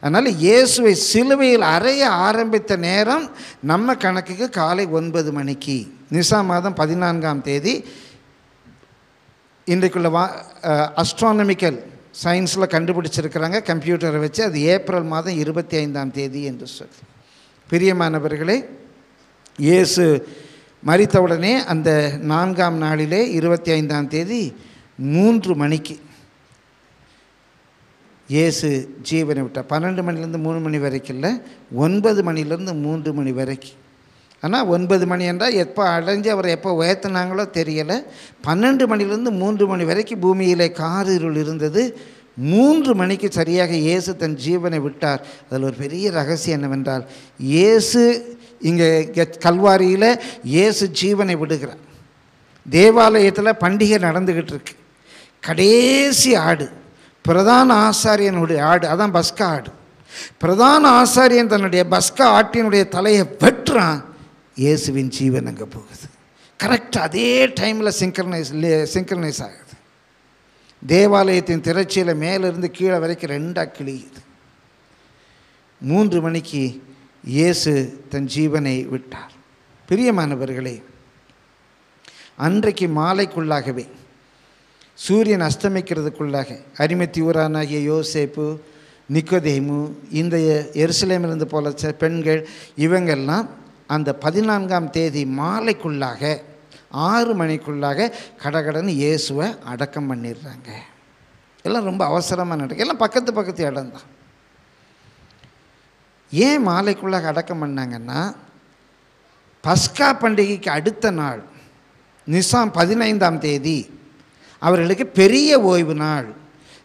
அதனால் இயேசுவை சிலுவையில் அறைய ஆரம்பித்த நேரம் நம்ம கணக்குக்கு காலை ஒன்பது மணிக்கு. நிசா மாதம் பதினான்காம் தேதி. இன்றைக்குள்ள வா அஸ்ட்ரானமிக்கல் சயின்ஸில் கண்டுபிடிச்சிருக்கிறாங்க. கம்ப்யூட்டரை வச்சு அது ஏப்ரல் மாதம் இருபத்தி ஐந்தாம் தேதி என்று சொல்லி. பிரியமானவர்களே இயேசு மரித்தவுடனே அந்த நான்காம் நாளிலே இருபத்தி ஐந்தாம் தேதி மூன்று மணிக்கு இயேசு ஜீவனை விட்டார். பன்னெண்டு மணிலேருந்து மூணு மணி வரைக்கும் இல்லை ஒன்பது மணிலேருந்து மூன்று மணி வரைக்கும். ஆனால் ஒன்பது மணி என்றால் எப்போ அடைஞ்சு அவரை எப்போ உயர்த்தினாங்களோ தெரியலை. பன்னெண்டு மணிலேருந்து மூன்று மணி வரைக்கும் பூமியிலே காரிருள் இருந்தது. மூன்று மணிக்கு சரியாக இயேசு தன் ஜீவனை விட்டார். அதில் ஒரு பெரிய ரகசியம் என்னவென்றால் இயேசு இங்கே கல்வாரியில் இயேசு ஜீவனை விடுகிறார். தேவாலயத்தில் பண்டிகை நடந்துக்கிட்டு இருக்கு கடைசி ஆடு பிரதான ஆசாரியனுடைய ஆடு அதான் பஸ்கா ஆடு. பிரதான ஆசாரியன் தன்னுடைய பஸ்கா ஆட்டினுடைய தலையை வெட்டுறான். இயேசுவின் ஜீவன் அங்கே போகுது. கரெக்டாக அதே டைமில் சிங்க்ரனைஸ் சிங்க்ரனைஸ் ஆகுது. தேவாலயத்தின் திரைச்சியில் மேலிருந்து கீழே வரைக்கும் ரெண்டாக கிழியுது. மூன்று மணிக்கு இயேசு தன் ஜீவனை விட்டார். பிரியமானவர்களே அன்றைக்கு மாலைக்குள்ளாகவே சூரியன் அஸ்தமிக்கிறதுக்குள்ளாக அரிமத்தி ஊரானாகிய யோசேப்பு நிக்கோதேமு இந்த எருசலேமிலிருந்து போல பெண்கள் இவங்கெல்லாம் அந்த பதினான்காம் தேதி மாலைக்குள்ளாக ஆறு மணிக்குள்ளாக கடகடன்னு இயேசுவை அடக்கம் பண்ணிடுறாங்க. எல்லாம் ரொம்ப அவசரமாக நடக்கும் எல்லாம் பக்கத்து பக்கத்து இடம்தான். ஏன் மாலைக்குள்ளாக அடக்கம் பண்ணாங்கன்னா பஸ்கா பண்டிகைக்கு அடுத்த நாள் நிசாம் பதினைந்தாம் தேதி அவர்களுக்கு பெரிய ஓய்வு நாள்.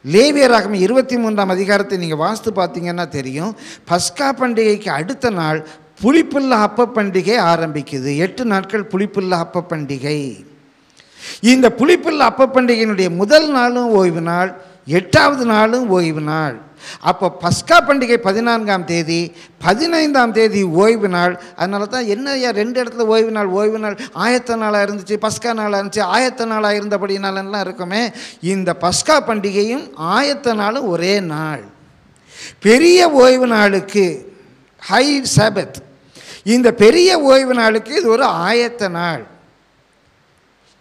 லேவியராகம் இருபத்தி மூன்றாம் அதிகாரத்தை நீங்கள் வாஸ்து பார்த்தீங்கன்னா தெரியும் பஸ்கா பண்டிகைக்கு அடுத்த நாள் புளிப்புள்ள அப்ப பண்டிகை ஆரம்பிக்குது. எட்டு நாட்கள் புளிப்புள்ள அப்ப பண்டிகை. இந்த புளிப்புள்ள அப்ப பண்டிகையினுடைய முதல் நாளும் ஓய்வு நாள் எட்டாவது நாளும் ஓய்வு நாள். அப்போ பஸ்கா பண்டிகை பதினான்காம் தேதி பதினைந்தாம் தேதி ஓய்வு நாள். அதனால தான் என்ன ஐயா ரெண்டு இடத்துல ஓய்வு நாள் ஓய்வு நாள். ஆயத்த நாளாக இருந்துச்சு பஸ்கா நாளாக இருந்துச்சு ஆயத்த நாளாக இருந்தபடி நாளெல்லாம் இருக்குமே. இந்த பஸ்கா பண்டிகையும் ஆயத்த நாளும் ஒரே நாள். பெரிய ஓய்வு நாளுக்கு ஹை சபத். இந்த பெரிய ஓய்வு நாளுக்கு இது ஒரு ஆயத்த நாள்.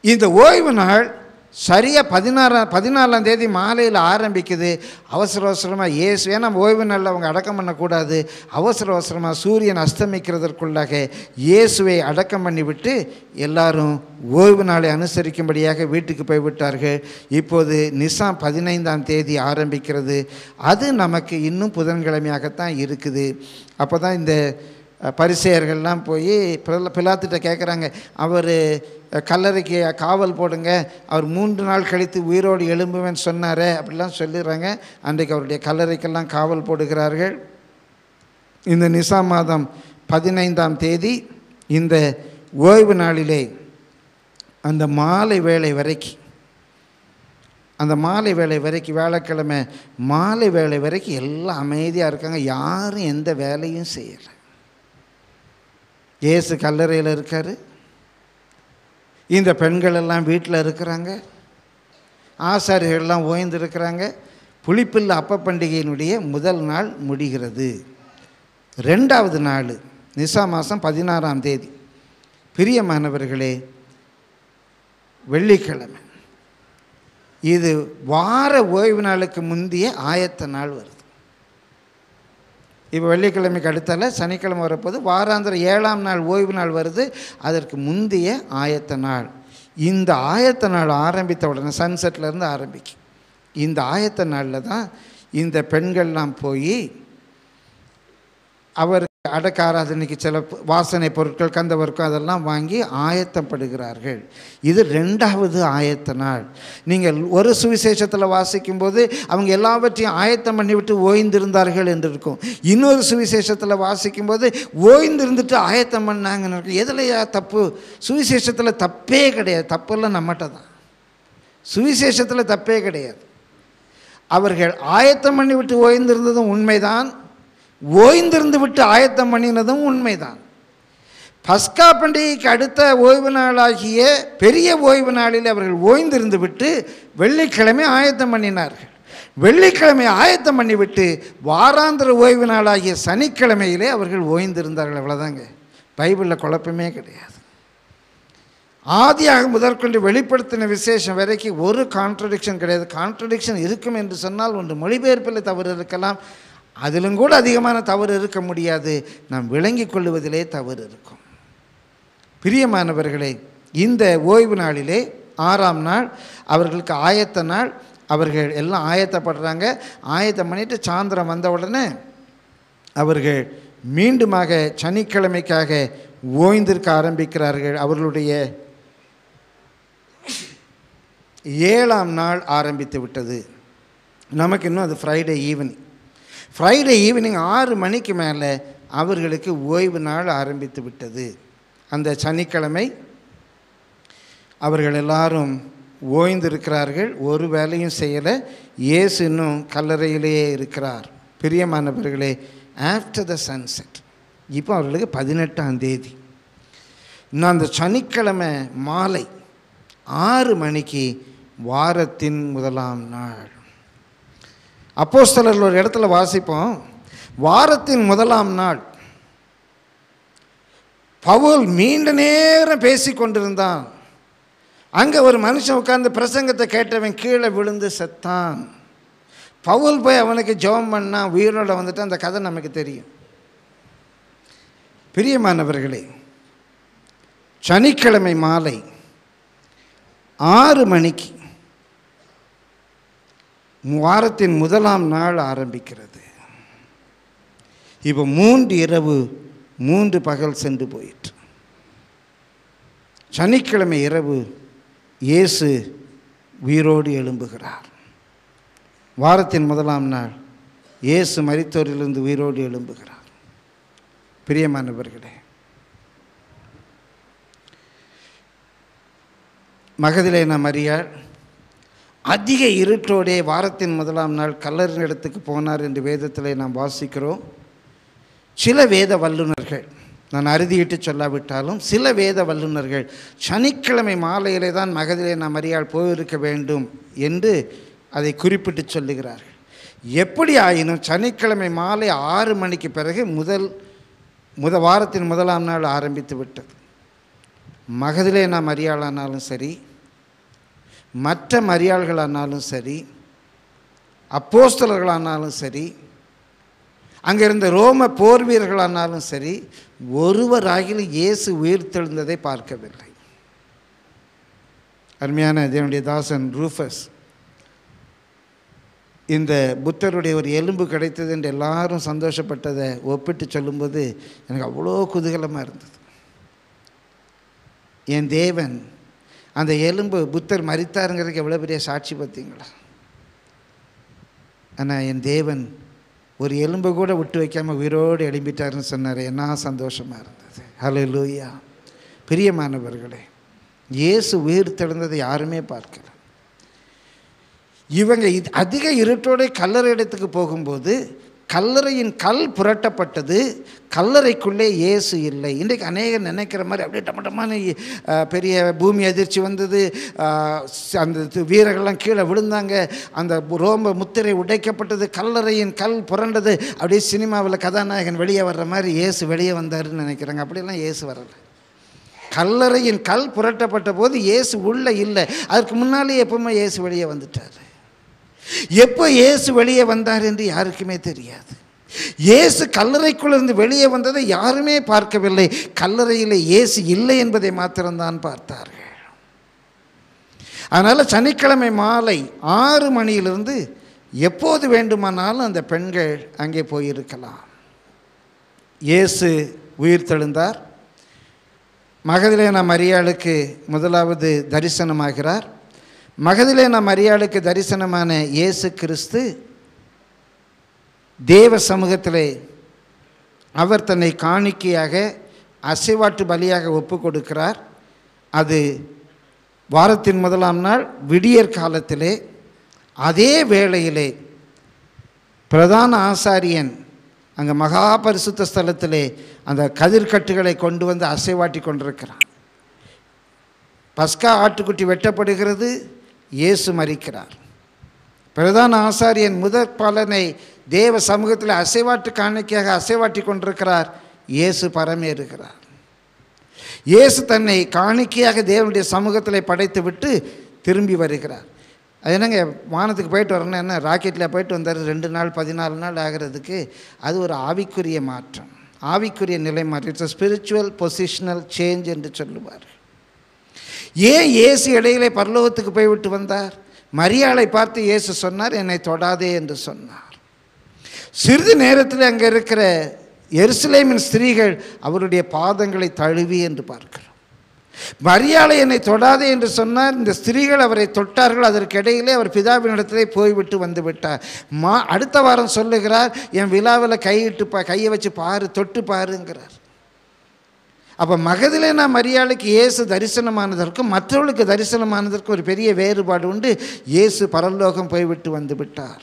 இந்த ஓய்வு நாள் சரியாக பதினாறாம் பதினாலாம் தேதி மாலையில் ஆரம்பிக்குது. அவசர அவசரமாக ஏசு ஏன்னா ஓய்வு நாளில் அவங்க அடக்கம் பண்ணக்கூடாது. அவசர அவசரமாக சூரியன் அஸ்தமிக்கிறதற்குள்ளாக இயேசுவை அடக்கம் பண்ணிவிட்டு எல்லாரும் ஓய்வு நாளை அனுசரிக்கும்படியாக வீட்டுக்கு போய்விட்டார்கள். இப்போது நிசாம் பதினைந்தாம் தேதி ஆரம்பிக்கிறது. அது நமக்கு இன்னும் புதன்கிழமையாகத்தான் இருக்குது. அப்போ தான் இந்த பரிசெயர்கள்லாம் போய் பில பிலாத்திட்ட கேட்குறாங்க அவர் கல்லறைக்கு காவல் போடுங்க. அவர் மூன்று நாள் கழித்து உயிரோடு எழும்புவேன் சொன்னாரே அப்படிலாம் சொல்லிடுறாங்க. அன்றைக்கு அவருடைய கல்லறைக்கெல்லாம் காவல் போடுகிறார்கள். இந்த நிசா மாதம் பதினைந்தாம் தேதி இந்த ஓய்வு நாளிலே அந்த மாலை வேலை வரைக்கும் அந்த மாலை வேலை வரைக்கும் வேலைக்கிழமை மாலை வேலை வரைக்கும் எல்லாம் அமைதியாக இருக்காங்க. யாரும் எந்த வேலையும் செய்யலை. இயேசு கல்லறையில் இருக்கார். இந்த பெண்கள் எல்லாம் வீட்டில் இருக்கிறாங்க. ஆசாரியர்கள்லாம் ஓய்ந்திருக்கிறாங்க புளிப்பில் அப்ப பண்டிகையினுடைய முதல் நாள் முடிகிறது. ரெண்டாவது நாள் நிசா மாதம் பதினாறாம் தேதி. பிரியமானவர்களே வெள்ளிக்கிழமை. இது வார ஓய்வு நாளுக்கு முந்தைய ஆயத்த நாள் வருது இப்போ வெள்ளிக்கிழமைக்கு அடுத்தால சனிக்கிழமை வரப்போது வாராந்திர ஏழாம் நாள் ஓய்வு நாள் வருது. அதற்கு முந்தைய ஆயத்த நாள். இந்த ஆயத்த நாள் ஆரம்பித்த உடனே சன்செட்லேருந்து ஆரம்பிக்கும். இந்த ஆயத்த நாளில் தான் இந்த பெண்கள்லாம் போய் அவர் அடக்க ஆராதனைக்கு சில வாசனை பொருட்கள் கந்தவர்க்கம் அதெல்லாம் வாங்கி ஆயத்தப்படுகிறார்கள். இது ரெண்டாவது ஆயத்த நாள் நீங்கள் ஒரு சுவிசேஷத்தில் வாசிக்கும்போது அவங்க எல்லாவற்றையும் ஆயத்தம் பண்ணிவிட்டு ஓய்ந்திருந்தார்கள் என்று இருக்கும். இன்னொரு சுவிசேஷத்தில் வாசிக்கும்போது ஓய்ந்திருந்துட்டு ஆயத்தம் பண்ணாங்கன்னு இருக்கும். எதுலையா தப்பு? சுவிசேஷத்தில் தப்பே கிடையாது. தப்பெல்லாம் நம்மகிட்ட தான் சுவிசேஷத்தில் தப்பே கிடையாது. அவர்கள் ஆயத்தம் பண்ணிவிட்டு ஓய்ந்திருந்ததும் உண்மைதான். ஓய்ந்திருந்து விட்டு ஆயத்தம் பண்ணினதும் உண்மைதான். பஸ்கா பண்டிகைக்கு அடுத்த ஓய்வு நாளாகிய பெரிய ஓய்வு நாளில் அவர்கள் ஓய்ந்திருந்து விட்டு வெள்ளிக்கிழமை ஆயத்தம் பண்ணினார்கள். வெள்ளிக்கிழமை ஆயத்தம் பண்ணிவிட்டு வாராந்திர ஓய்வு நாளாகிய சனிக்கிழமையிலே அவர்கள் ஓய்ந்திருந்தார்கள். அவ்வளோதாங்க பைபிளில் குழப்பமே கிடையாது. ஆதியாக முதற்கொண்டு வெளிப்படுத்தின விசேஷம் வரைக்கும் ஒரு கான்ட்ரடிக்ஷன் கிடையாது. கான்ட்ரடிக்ஷன் இருக்கும் என்று சொன்னால் ஒன்று மொழிபெயர்ப்பில் தவறு இருக்கலாம். அதிலும் கூட அதிகமான தவறு இருக்க முடியாது. நாம் விளங்கி கொள்ளுவதிலே தவறு இருக்கும். பிரியமானவர்களே இந்த ஓய்வு நாளிலே ஆறாம் நாள் அவர்களுக்கு ஆயத்த நாள் அவர்கள் எல்லாம் ஆயத்தப்படுறாங்க. ஆயத்தம் பண்ணிட்டு சாயந்தரம் வந்த உடனே அவர்கள் மீண்டுமாக சனிக்கிழமைக்காக ஓய்ந்திருக்க ஆரம்பிக்கிறார்கள். அவர்களுடைய ஏழாம் நாள் ஆரம்பித்து விட்டது. நமக்கு இன்னும் அது ஃப்ரைடே ஈவினிங் ஃப்ரைடே ஈவினிங் ஆறு மணிக்கு மேலே அவர்களுக்கு ஓய்வு நாள் ஆரம்பித்து விட்டது. அந்த சனிக்கிழமை அவர்கள் எல்லாரும் ஓய்ந்திருக்கிறார்கள். ஒரு வேலையும் செய்யலை. இயேசு இன்னும் கல்லறையிலேயே இருக்கிறார். பிரியமானவர்களே ஆஃப்டர் த சன்செட் இப்போ அவர்களுக்கு பதினெட்டாம் தேதி. இன்னும் அந்த சனிக்கிழமை மாலை ஆறு மணிக்கு வாரத்தின் முதலாம் நாள். அப்போஸ்தலர்கள் ஒரு இடத்துல வாசிப்போம். வாரத்தின் முதலாம் நாள். பவுல் நீண்ட நேரம் பேசி கொண்டிருந்தான். அங்கே ஒரு மனுஷன் உட்கார்ந்து பிரசங்கத்தை கேட்டவன் கீழே விழுந்து செத்தான். பவுல் போய் அவனுக்கு ஜெபம் பண்ணால் உயிரோடு வந்துட்டு அந்த கதை நமக்கு தெரியும். பிரியமானவர்களே சனிக்கிழமை மாலை ஆறு மணிக்கு வாரத்தின் முதலாம் நாள் ஆரம்பிக்கிறது. இப்போ மூன்று இரவு மூன்று பகல் சென்று போயிற்று. சனிக்கிழமை இரவு இயேசு உயிரோடு எழும்புகிறார். வாரத்தின் முதலாம் நாள் இயேசு மரித்தோரிலிருந்து உயிரோடு எழும்புகிறார். பிரியமானவர்களே நாம் அறியாள் அதிக இருட்டோடே வாரத்தின் முதலாம் நாள் கல்லறின் இடத்துக்கு போனார் என்று வேதத்தில் நாம் வாசிக்கிறோம். சில வேத வல்லுநர்கள் நான் அறுதியிட்டு சொல்லாவிட்டாலும் சில வேத வல்லுநர்கள் சனிக்கிழமை மாலையிலே தான் மகதிலே நாம் மரியாள் போயிருக்க வேண்டும் என்று அதை குறிப்பிட்டு சொல்லுகிறார்கள். எப்படி ஆயினும் சனிக்கிழமை மாலை ஆறு மணிக்கு பிறகு முதல் முத வாரத்தின் முதலாம் நாள் ஆரம்பித்து விட்டது. மகதிலே நாம் அறியாளானாலும் சரி மற்ற மரியாள்களானாலும் சரி அப்போஸ்தலர்களானாலும் சரி அங்கே இருந்த ரோம போர் வீரர்களானாலும் சரி ஒருவராகிலும் இயேசு உயிர்த்தெழுந்ததை பார்க்கவில்லை. அருமையான தேவனுடைய தாசன் ரூஃபஸ் இந்த புத்தருடைய ஒரு எலும்பு கிடைத்தது என்று எல்லாரும் சந்தோஷப்பட்டதை ஒப்பிட்டு சொல்லும்போது எனக்கு அவ்வளோ குதூகலமாக இருந்தது. என் தேவன் அந்த எலும்பு புத்தர் மறித்தாருங்கிறதுக்கு எவ்வளோ பெரிய சாட்சி பார்த்தீங்களா? ஆனால் என் தேவன் ஒரு எலும்பு கூட விட்டு வைக்காமல் உயிரோடு எழும்பிட்டாருன்னு சொன்னார். என்ன சந்தோஷமாக இருந்தது. ஹலோ லூயா பிரியமானவர்களே இயேசு உயிர் தெழுந்ததை யாருமே பார்க்கல. இவங்க இது அதிக இருட்டோட கல்லறை இடத்துக்கு போகும்போது கல்லறையின் கல் புரட்டப்பட்டது கல்லறைக்குள்ளே இயேசு இல்லை. இன்றைக்கு அநேகர் நினைக்கிற மாதிரி அப்படியே டமட்டமான பெரிய பூமி அதிர்ச்சி வந்தது. அந்த வீரர்கள்லாம் கீழே விழுந்தாங்க. அந்த ரோம்ப ரோம முத்திரை உடைக்கப்பட்டது கல்லறையின் கல் புரண்டது. அப்படியே சினிமாவில் கதாநாயகன் வெளியே வர்ற மாதிரி இயேசு வெளியே வந்தாருன்னு நினைக்கிறாங்க. அப்படியெல்லாம் இயேசு வரலை. கல்லறையின் கல் புரட்டப்பட்ட போது இயேசு உள்ளே இல்லை. அதுக்கு முன்னாலே எப்பவுமே இயேசு வெளியே வந்துட்டார். எப்போ இயேசு வெளியே வந்தார் என்று யாருக்குமே தெரியாது. இயேசு கல்லறைக்குள்ளிருந்து வெளியே வந்ததை யாருமே பார்க்கவில்லை. கல்லறையில் இயேசு இல்லை என்பதை மாத்திரம்தான் பார்த்தார்கள். அதனால் சனிக்கிழமை மாலை ஆறு மணியிலிருந்து எப்போது வேண்டுமானாலும் அந்த பெண்கள் அங்கே போயிருக்கலாம். இயேசு உயிர் தெழுந்தார். மகதிலேனா மரியாளுக்கு முதலாவது தரிசனமாகிறார். மகதிலேன மரியாளுக்கு தரிசனமான இயேசு கிறிஸ்து தேவ சமூகத்திலே அவர் தன்னை காணிக்கையாக அசைவாட்டு பலியாக ஒப்பு கொடுக்கிறார் அது வாரத்தின் முதலாம் நாள் விடியற் காலத்திலே அதே வேளையிலே பிரதான ஆசாரியன் அங்கே மகா பரிசுத்த ஸ்தலத்திலே அந்த கதிர்கட்டுகளை கொண்டு வந்து அசைவாட்டி கொண்டிருக்கிறான். பஸ்கா ஆட்டுக்குட்டி வெட்டப்படுகிறது இயேசு மறிக்கிறார் பிரதான ஆசாரியன் முதற் பலனை தேவ சமூகத்தில் அசைவாட்டு காணிக்கையாக அசைவாட்டி கொண்டிருக்கிறார். இயேசு பரமேறுகிறார். இயேசு தன்னை காணிக்கையாக தேவனுடைய சமூகத்தில் படைத்து விட்டு திரும்பி வருகிறார். அது என்னங்க வானத்துக்கு போயிட்டு வரணும் என்ன? ராக்கெட்டில் போயிட்டு வந்தார் ரெண்டு நாள் பதினாலு நாள் ஆகிறதுக்கு அது ஒரு ஆவிக்குரிய மாற்றம். ஆவிக்குரிய நிலை மாற்றம் இட்ஸ் ஸ்பிரிச்சுவல் பொசிஷனல் சேஞ்ச் என்று சொல்லுவார். ஏன் இயேசு இடையிலே பரலோகத்துக்கு போய்விட்டு வந்தார்? மரியாளை பார்த்து இயேசு சொன்னார் என்னை தொடாதே என்று சொன்னார். சிறிது நேரத்தில் அங்கே இருக்கிற எருசலேமின் ஸ்திரீகள் அவருடைய பாதங்களை தழுவி என்று பார்க்கிறோம். மரியாதை என்னை தொடாதே என்று சொன்னார். இந்த ஸ்திரீகள் அவரை தொட்டார்கள். அதற்கு இடையிலே அவர் பிதாவினிடத்திலே போய்விட்டு வந்து விட்டார். மா அடுத்த வாரம் சொல்லுகிறார் என் விழாவில் கையிட்டு பா கையை வச்சு பாரு தொட்டு பாருங்கிறார். அப்போ மகதிலேனா மரியாளுக்கு இயேசு தரிசனமானதற்கும் மற்றவர்களுக்கு தரிசனமானதற்கும் ஒரு பெரிய வேறுபாடு உண்டு. இயேசு பரலோகம் போய்விட்டு வந்து விட்டார்.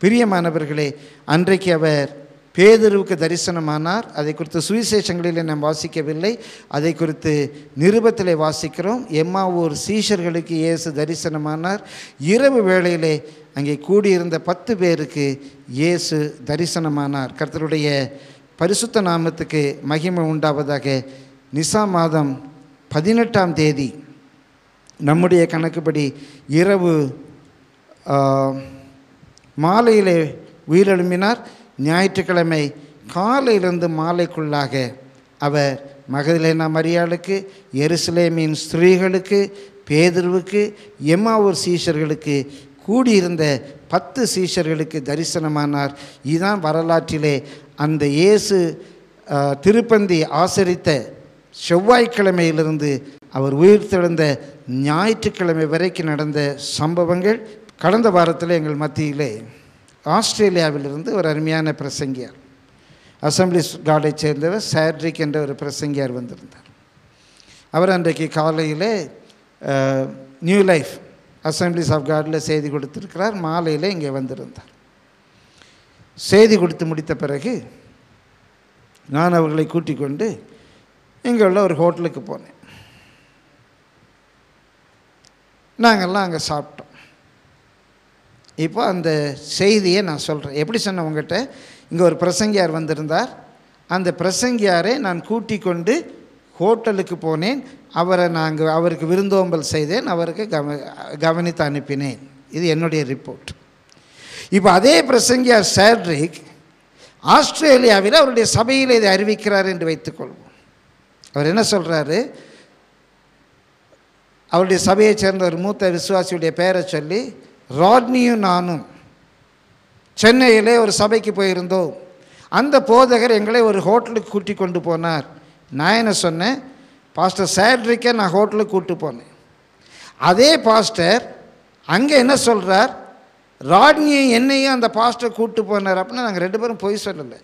பிரியமானவர்களே அன்றைக்கு அவர் பேதருவுக்கு தரிசனமானார். அதை குறித்து சுவிசேஷங்களிலே நாம் வாசிக்கவில்லை. அதை குறித்து நிருபத்திலே வாசிக்கிறோம். எம்மா ஊர் சீஷர்களுக்கு இயேசு தரிசனமானார். இரவு வேளையிலே அங்கே கூடியிருந்த பத்து பேருக்கு இயேசு தரிசனமானார். கர்த்தருடைய பரிசுத்த நாமத்துக்கு மகிமை உண்டாவதாக நிசா மாதம் பதினெட்டாம் தேதி நம்முடைய கணக்குப்படி இரவு மாலையிலே உயிரெழும்பினார். ஞாயிற்றுக்கிழமை காலையிலிருந்து மாலைக்குள்ளாக அவர் மகதிலேனா மரியாளுக்கு எருசலேமின் ஸ்திரீகளுக்கு பேதர்வுக்கு எம்மாவூர் சீஷர்களுக்கு கூடியிருந்த பத்து சீஷர்களுக்கு தரிசனமானார். இதுதான் வரலாற்றிலே அந்த இயேசு திருப்பந்தி ஆசரித்த செவ்வாய்க்கிழமையிலிருந்து அவர் உயிர் உயிர்த்தெழுந்த ஞாயிற்றுக்கிழமை வரைக்கும் நடந்த சம்பவங்கள் கடந்த வாரத்தில் எங்கள் மத்தியிலே. ஆஸ்திரேலியாவிலிருந்து ஒரு அருமையான பிரசங்கியார். அசம்பிளிஸ் கார்டை சேர்ந்தவர் சேட்ரிக் என்ற ஒரு பிரசங்கியார் வந்திருந்தார். அவர் அன்றைக்கு காலையிலே நியூ லைஃப் அசம்பிளிஸ் ஆஃப் காடில் செய்தி கொடுத்துருக்கிறார். மாலையில் இங்கே வந்திருந்தார். செய்தி கொடுத்து முடித்த பிறகு நான் அவர்களை கூட்டிக் கொண்டு இங்கே உள்ள ஒரு ஹோட்டலுக்கு போனேன். நாங்கள்லாம் அங்கே சாப்பிட்டோம். இப்போ அந்த செய்தியை நான் சொல்கிறேன் எப்படி சொன்னேன் உங்கள்கிட்ட இங்கே ஒரு பிரசங்கியார் வந்திருந்தார். அந்த பிரசங்கியாரை நான் கூட்டி கொண்டு ஹோட்டலுக்கு போனேன். அவரை நாங்கள் அவருக்கு விருந்தோம்பல் செய்தேன். அவருக்கு கவ கவனித்து அனுப்பினேன். இது என்னுடைய ரிப்போர்ட். இப்போ அதே பிரசங்கியார் சேட்ரிக் ஆஸ்திரேலியாவில் அவருடைய சபையில் இதை அறிவிக்கிறார் என்று வைத்துக்கொள்வோம். அவர் என்ன சொல்கிறாரு அவருடைய சபையைச் சேர்ந்த ஒரு மூத்த விசுவாசியுடைய பெயரை சொல்லி ராட்னியும் நானும் சென்னையிலே ஒரு சபைக்கு போயிருந்தோம். அந்த போதகர் எங்களை ஒரு ஹோட்டலுக்கு கூட்டி கொண்டு போனார். நான் என்ன சொன்னேன்? பாஸ்டர் சேட்ரிக்கை நான் ஹோட்டலுக்கு கூட்டி போனேன். அதே பாஸ்டர் அங்கே என்ன சொல்கிறார் ராட்னியை என்னையும் அந்த பாஸ்டர் கூப்பிட்டு போனார் அப்படின்னா நாங்கள் ரெண்டு பேரும் பொய் சொல்லலை.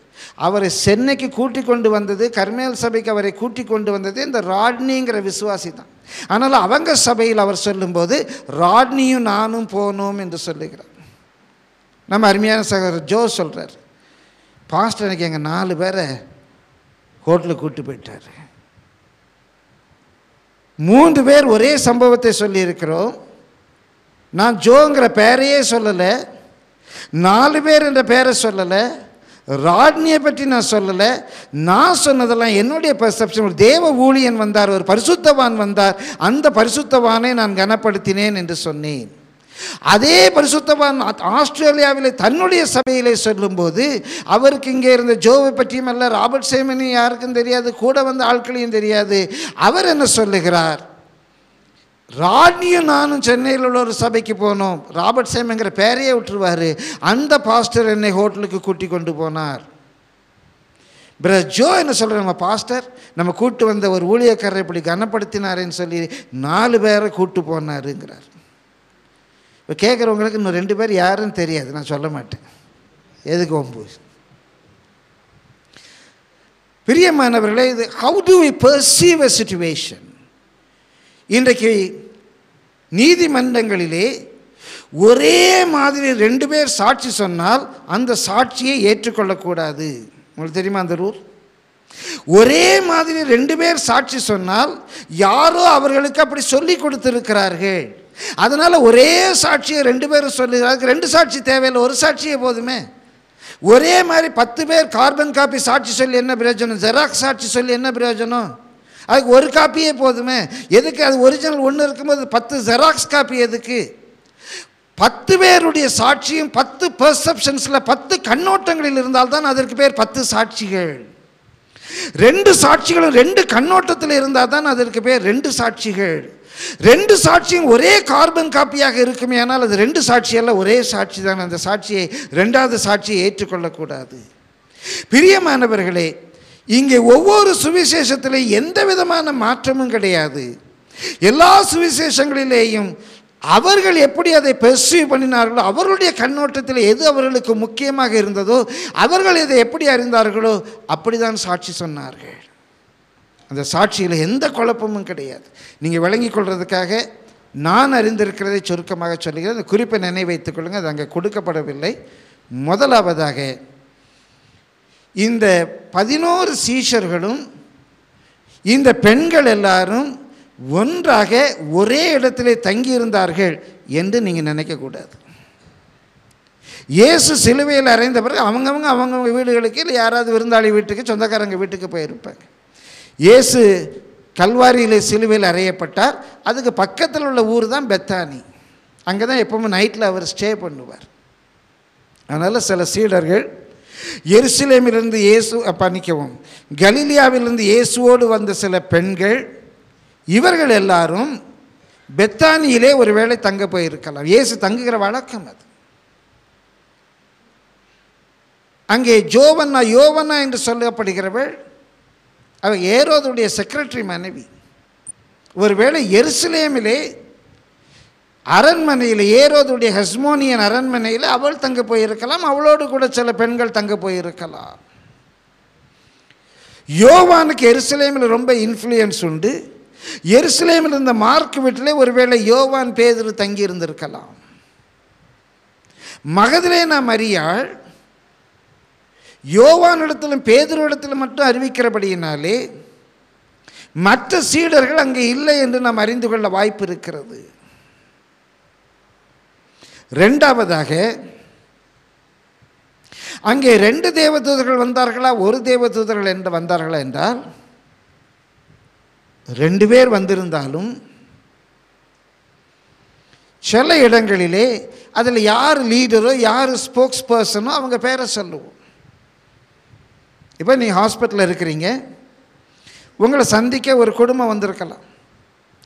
அவரை சென்னைக்கு கூட்டி கொண்டு வந்தது கர்மேல் சபைக்கு அவரை கூட்டி கொண்டு வந்தது இந்த ராட்னிங்கிற விசுவாசி தான். ஆனால் அவங்க சபையில் அவர் சொல்லும்போது ராட்னியும் நானும் போனோம் என்று சொல்லுகிறார். நம்ம அருமையான சகோதரர் ஜோ சொல்கிறார் பாஸ்டர் எனக்கு எங்கள் நாலு பேரை ஹோட்டலுக்கு கூட்டி போயிட்டார். மூன்று பேர் ஒரே சம்பவத்தை சொல்லியிருக்கிறோம். நான் ஜோங்கிற பேரையே சொல்லலை. நாலு பேர் என்ற பேரை சொல்லலை. ராட்னியை பற்றி நான் சொல்லலை. நான் சொன்னதெல்லாம் என்னுடைய பெர்செப்ஷன் ஒரு தேவ ஊழியன் வந்தார் ஒரு பரிசுத்தவான் வந்தார். அந்த பரிசுத்தவானை நான் கனப்படுத்தினேன் என்று சொன்னேன். அதே பரிசுத்தவான் ஆஸ்திரேலியாவில் தன்னுடைய சபையிலே சொல்லும்போது அவருக்கு இங்கே இருந்த ஜோவை பற்றியும் அல்ல ராபர்ட் சேமனி யாருக்கும் தெரியாது கூட வந்த ஆட்களையும் தெரியாது. அவர் என்ன சொல்லுகிறார்? ராட்னியும் நானும் சென்னையில் உள்ள ஒரு சபைக்கு போனோம். ராபர்ட் சேம்ங்கிற பேரையே விட்டுருவார். அந்த பாஸ்டர் என்னை ஹோட்டலுக்கு கூட்டி கொண்டு போனார். பிரதர் ஜோ என்ன சொல்கிற நம்ம பாஸ்டர் நம்ம கூட்டு வந்த ஒரு ஊழியக்காரரை இப்படி கனப்படுத்தினாரேன்னு சொல்லி நாலு பேரை கூட்டு போனாருங்கிறார். இப்போ கேட்குறவங்களுக்கு இன்னும் ரெண்டு பேர் யாருன்னு தெரியாது. நான் சொல்ல மாட்டேன். எதுக்கு ஒம்பு பிரியமானவர்களே இது how do we perceive a situation இன்றைக்கு நீதிமன்றங்களிலே ஒரே மாதிரி ரெண்டு பேர் சாட்சி சொன்னால் அந்த சாட்சியை ஏற்றுக்கொள்ளக்கூடாது. உங்களுக்கு தெரியுமா அந்த ரூல் ஒரே மாதிரி ரெண்டு பேர் சாட்சி சொன்னால் யாரோ அவர்களுக்கு அப்படி சொல்லி கொடுத்திருக்கிறார்கள். அதனால் ஒரே சாட்சியை ரெண்டு பேரும் சொல்லுகிறார்கள் ரெண்டு சாட்சி தேவையில்லை ஒரு சாட்சியே போதுமே. ஒரே மாதிரி பத்து பேர் கார்பன் காப்பி சாட்சி சொல்லி என்ன பிரயோஜனம்? ஜெராக்ஸ் சாட்சி சொல்லி என்ன பிரயோஜனம்? அதுக்கு ஒரு காப்பியே போதுமே. எதுக்கு? அது ஒரிஜினல் ஒன்று இருக்கும்போது பத்து ஜெராக்ஸ் காப்பி எதுக்கு? பத்து பேருடைய சாட்சியும் பத்து பெர்செப்ஷன்ஸில் பத்து கண்ணோட்டங்களில் இருந்தால்தான் அதற்கு பேர் பத்து சாட்சிகள். ரெண்டு சாட்சிகளும் ரெண்டு கண்ணோட்டத்தில் இருந்தால் தான் அதற்கு பேர் ரெண்டு சாட்சிகள். ரெண்டு சாட்சியும் ஒரே கார்பன் காப்பியாக இருக்குமே ஆனால் அது ரெண்டு சாட்சியல்ல ஒரே சாட்சி தான். அந்த சாட்சியை ரெண்டாவது சாட்சியை ஏற்றுக்கொள்ளக்கூடாது. பிரியமானவர்களே இங்கே ஒவ்வொரு சுவிசேஷத்திலே எந்த விதமான மாற்றமும் கிடையாது. எல்லா சுவிசேஷங்களிலேயும் அவர்கள் எப்படி அதை பெர்சீவ் பண்ணினார்களோ அவர்களுடைய கண்ணோட்டத்தில் எது அவர்களுக்கு முக்கியமாக இருந்ததோ அவர்கள் இதை எப்படி அறிந்தார்களோ அப்படிதான் சாட்சி சொன்னார்கள். அந்த சாட்சியில் எந்த குழப்பமும் கிடையாது. நீங்கள் விளங்கி கொள்வதற்காக நான் அறிந்திருக்கிறதை சுருக்கமாக சொல்லுகிறேன். அந்த குறிப்பை நினைவைத்துக் கொள்ளுங்கள். அது அங்கே கொடுக்கப்படவில்லை. முதலாவதாக இந்த பதினோரு சீஷர்களும் இந்த பெண்கள் எல்லாரும் ஒன்றாக ஒரே இடத்திலே தங்கியிருந்தார்கள் என்று நீங்கள் நினைக்கக்கூடாது இயேசு சிலுவையில் அறைந்த பிறகு அவங்கவங்க அவங்கவுங்க வீடுகளுக்கு இல்லை யாராவது விருந்தாளி வீட்டுக்கு சொந்தக்காரங்க வீட்டுக்கு போயிருப்பாங்க. இயேசு கல்வாரியில் சிலுவையில் அறையப்பட்டார். அதுக்கு பக்கத்தில் உள்ள ஊர் தான் பெத்தானி. அங்கே தான் எப்பவுமே நைட்டில் அவர் ஸ்டே பண்ணுவார். அதனால் சில சீடர்கள் எருசலேமிலிருந்து இயேசு பண்ணிக்கவும். கலீலியாவிலிருந்து இயேசுவோடு வந்த சில பெண்கள் இவர்கள் எல்லாரும் பெத்தானியிலே ஒருவேளை தங்க போயிருக்கலாம். இயேசு தங்குகிற வழக்கம் அது. அங்கே ஜோவன்னா யோவன்னா என்று சொல்லப்படுகிறவள் அவள் ஏரோதுடைய செக்ரட்டரி மனைவி. ஒருவேளை எருசலேமிலே அரண்மனையில் ஏரோதுடைய ஹஸ்மோனியன் அரண்மனையில் அவள் தங்க போயிருக்கலாம் அவளோடு கூட சில பெண்கள் தங்க போயிருக்கலாம். யோவானுக்கு எருசலேமில் ரொம்ப இன்ஃப்ளூயன்ஸ் உண்டு. எருசலேமில் இருந்த மார்க் வீட்டிலே ஒருவேளை யோவான் பேதுரு தங்கி இருந்திருக்கலாம். மகதிலேனா மரியாள் யோவானிடத்திலும் பேதுருவிடத்திலும் மட்டும் அறிவிக்கிறபடியினாலே மற்ற சீடர்கள் அங்கே இல்லை என்று நாம் அறிந்து கொள்ள வாய்ப்பு இருக்கிறது. ரெண்டாவதாக அங்கே ரெண்டு தேவதூதர்கள் வந்தார்களா? ஒரு தேவதூதர்கள் என்று வந்தார்களா என்றால் ரெண்டு பேர் வந்திருந்தாலும் சில இடங்களிலே அதில் யார் லீடரோ யார் ஸ்போக்ஸ் பர்சனோ அவங்க பேரை சொல்லுவோம். இப்போ நீங்கள் ஹாஸ்பிட்டலில் இருக்கிறீங்க. உங்களை சந்திக்க ஒரு குடும்பம் வந்திருக்கலாம்.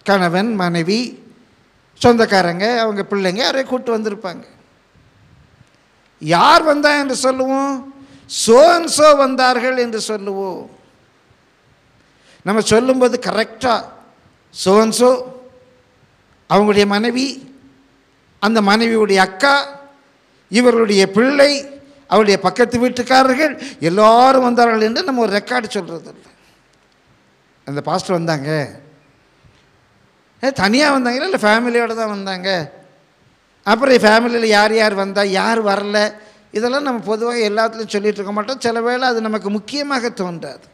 கணவன் மனைவி சொந்தக்காரங்க அவங்க பிள்ளைங்க யாரையும் கூப்பிட்டு வந்திருப்பாங்க. யார் வந்தா என்று சொல்லுவோம்? சோன்சோ வந்தார்கள் என்று சொல்லுவோம். நம்ம சொல்லும்போது கரெக்டாக சோன்சோ அவங்களுடைய மனைவி அந்த மனைவியுடைய அக்கா இவர்களுடைய பிள்ளை அவருடைய பக்கத்து வீட்டுக்காரர்கள் எல்லாரும் வந்தார்கள் என்று நம்ம ஒரு ரெக்கார்டு சொல்கிறது இல்லை அந்த பாஸ்டர் வந்தாங்க. தனியாக வந்தாங்களா இல்லை ஃபேமிலியோடு தான் வந்தாங்க? அப்புறம் ஃபேமிலியில் யார் யார் வந்தால் யார் வரல? இதெல்லாம் நம்ம பொதுவாக எல்லாத்துலேயும் சொல்லிகிட்டு இருக்க மாட்டோம். சில வேளை அது நமக்கு முக்கியமாக தோன்றாது.